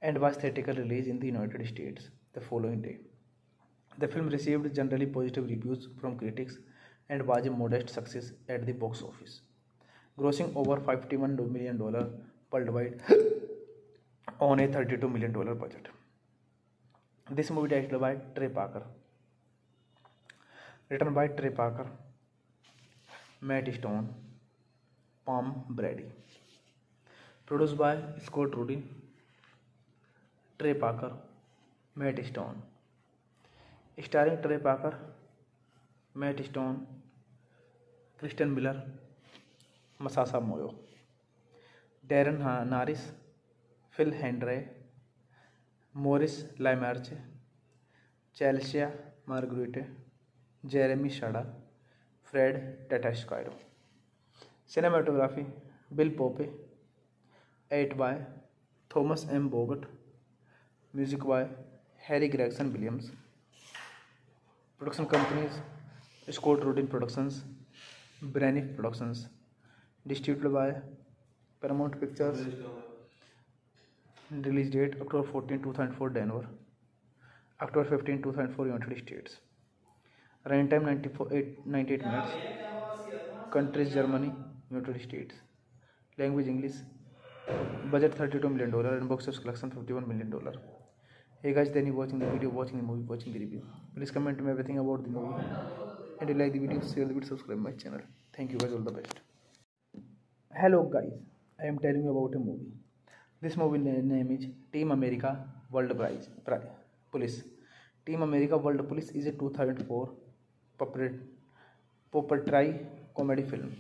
and was theatrical release in the United States the following day. The film received generally positive reviews from critics and was a modest success at the box office, grossing over $51 million worldwide on a $32 million budget. This movie directed by Trey Parker, written by Trey Parker, Matt Stone, Pam Brady. Produce by Scott Rudin, Trey Parker, Matt Stone. Starring Trey Parker, Matt Stone, Kristen Miller Masasa Moyo. Daran uh, Norris, Phil Hendrie, Maurice LaMarche, Chelsea Marguerite, Jeremy Shada Fred Tatasciore cinematography, Bill Pope, edit by Thomas M Vogt, music by Harry Gregson Williams. Production companies, Scott Rudin productions, Braniff productions. Distributed by Paramount Pictures. Release date October fourteen, two thousand four, Denver. October fifteen, two thousand four, United States. Running time 98 minutes. Countries Germany, United States. Language English. Budget $32 million and box office collection $51 million. Hey guys, then you watching the video, watching the movie, watching the review. Please comment me everything about the movie. And you like the video, share the video, subscribe my channel. Thank you guys, all the best. Hello guys, I am telling you about a movie. This movie name is Team America World Prize, Prize Police. Team America World Police is a 2004 puppetry comedy film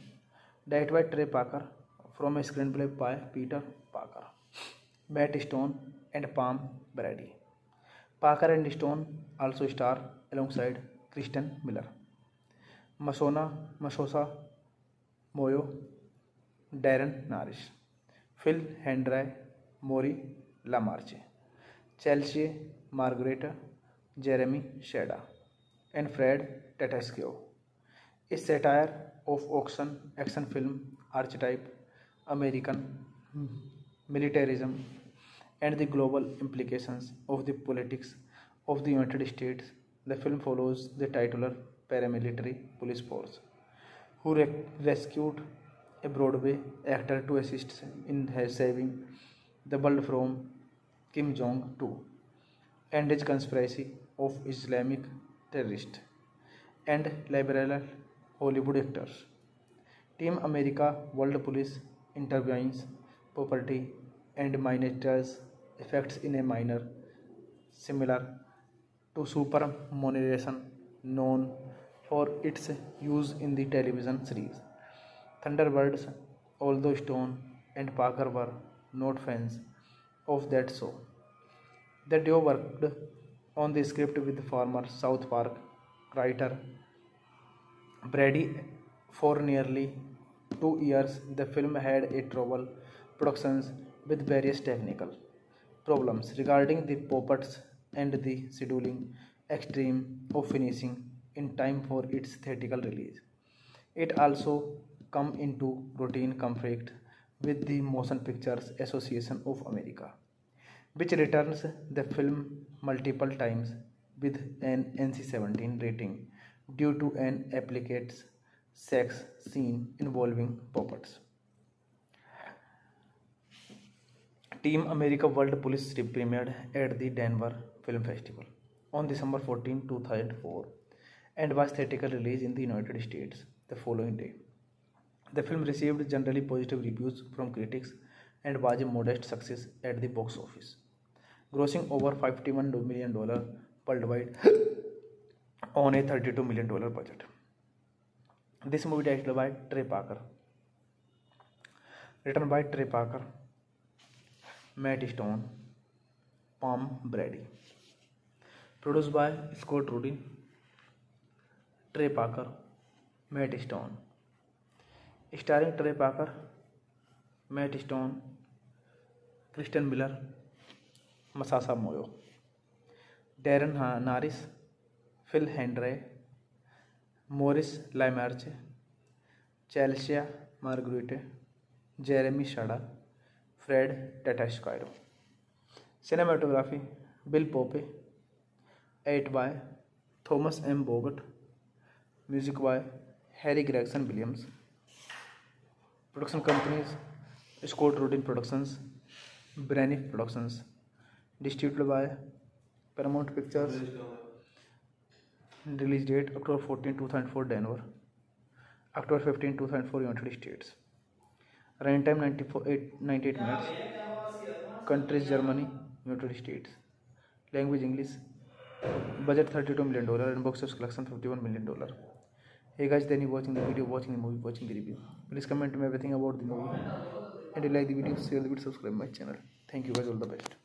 diet by Trey Parker, from screenplay by Peter Parker Matt Stone and Pam Brady, Parker and Stone also star alongside Kristen Miller, Masona, Masosa, Moyo, Daran Norris, Phil Hendrie, Mori LaMarche, Chelsea, Marguerite, Jeremy Shada. And Fred Tatasciore. A satire of action, action film archetype, American militarism, and the global implications of the politics of the United States. The film follows the titular paramilitary police force who re- rescued a Broadway actor to assist in saving the world from Kim Jong Un and his conspiracy of Islamic terrorists and liberal Hollywood actors. Team America World Police intervenes property and minorities effects in a minor similar to Supermarionation known for its use in the television series Thunderbirds, although Stone and Parker were not fans of that show. The duo worked on the script with former South Park writer Brady for nearly two years. The film had a trouble productions with various technical problems regarding the puppets and the scheduling extreme of finishing in time for its theatrical release. It also come into routine conflict with the Motion Pictures Association of America, which returns the film multiple times with an NC-17 rating due to an explicit sex scene involving puppets. Team America World Police premiered at the Denver Film Festival on December 14, 2004 and was theatrical released in the United States the following day. The film received generally positive reviews from critics and was a modest success at the box office, grossing over 51 million dollar worldwide on a 32 million dollar budget this movie direct by Trey Parker written by Trey Parker Matt Stone Pam Brady produce by Scott Rudin Trey Parker Matt Stone starring Trey Parker Matt Stone Kristen Miller Masasa Moyo. Daran Norris, Phil Hendrie, Maurice LaMarche Chelsea Marguerite, Jeremy Shada, Fred Tatasciore cinematography, Bill Pope, edit by Thomas M Vogt, music by Harry Gregson Williams. Production companies, Scott Rudin productions, Braniff productions. Distributed by Paramount Pictures release date October fourteen two thousand four Denver October fifteen two thousand four United States run time ninety four eight ninety eight minutes countries Germany United States language English budget 32 million dollar and box office collection 51 million dollar hey guys then you watching the video watching the movie watching the review please comment me everything about the movie and if you like the video share the video subscribe my channel thank you guys all the best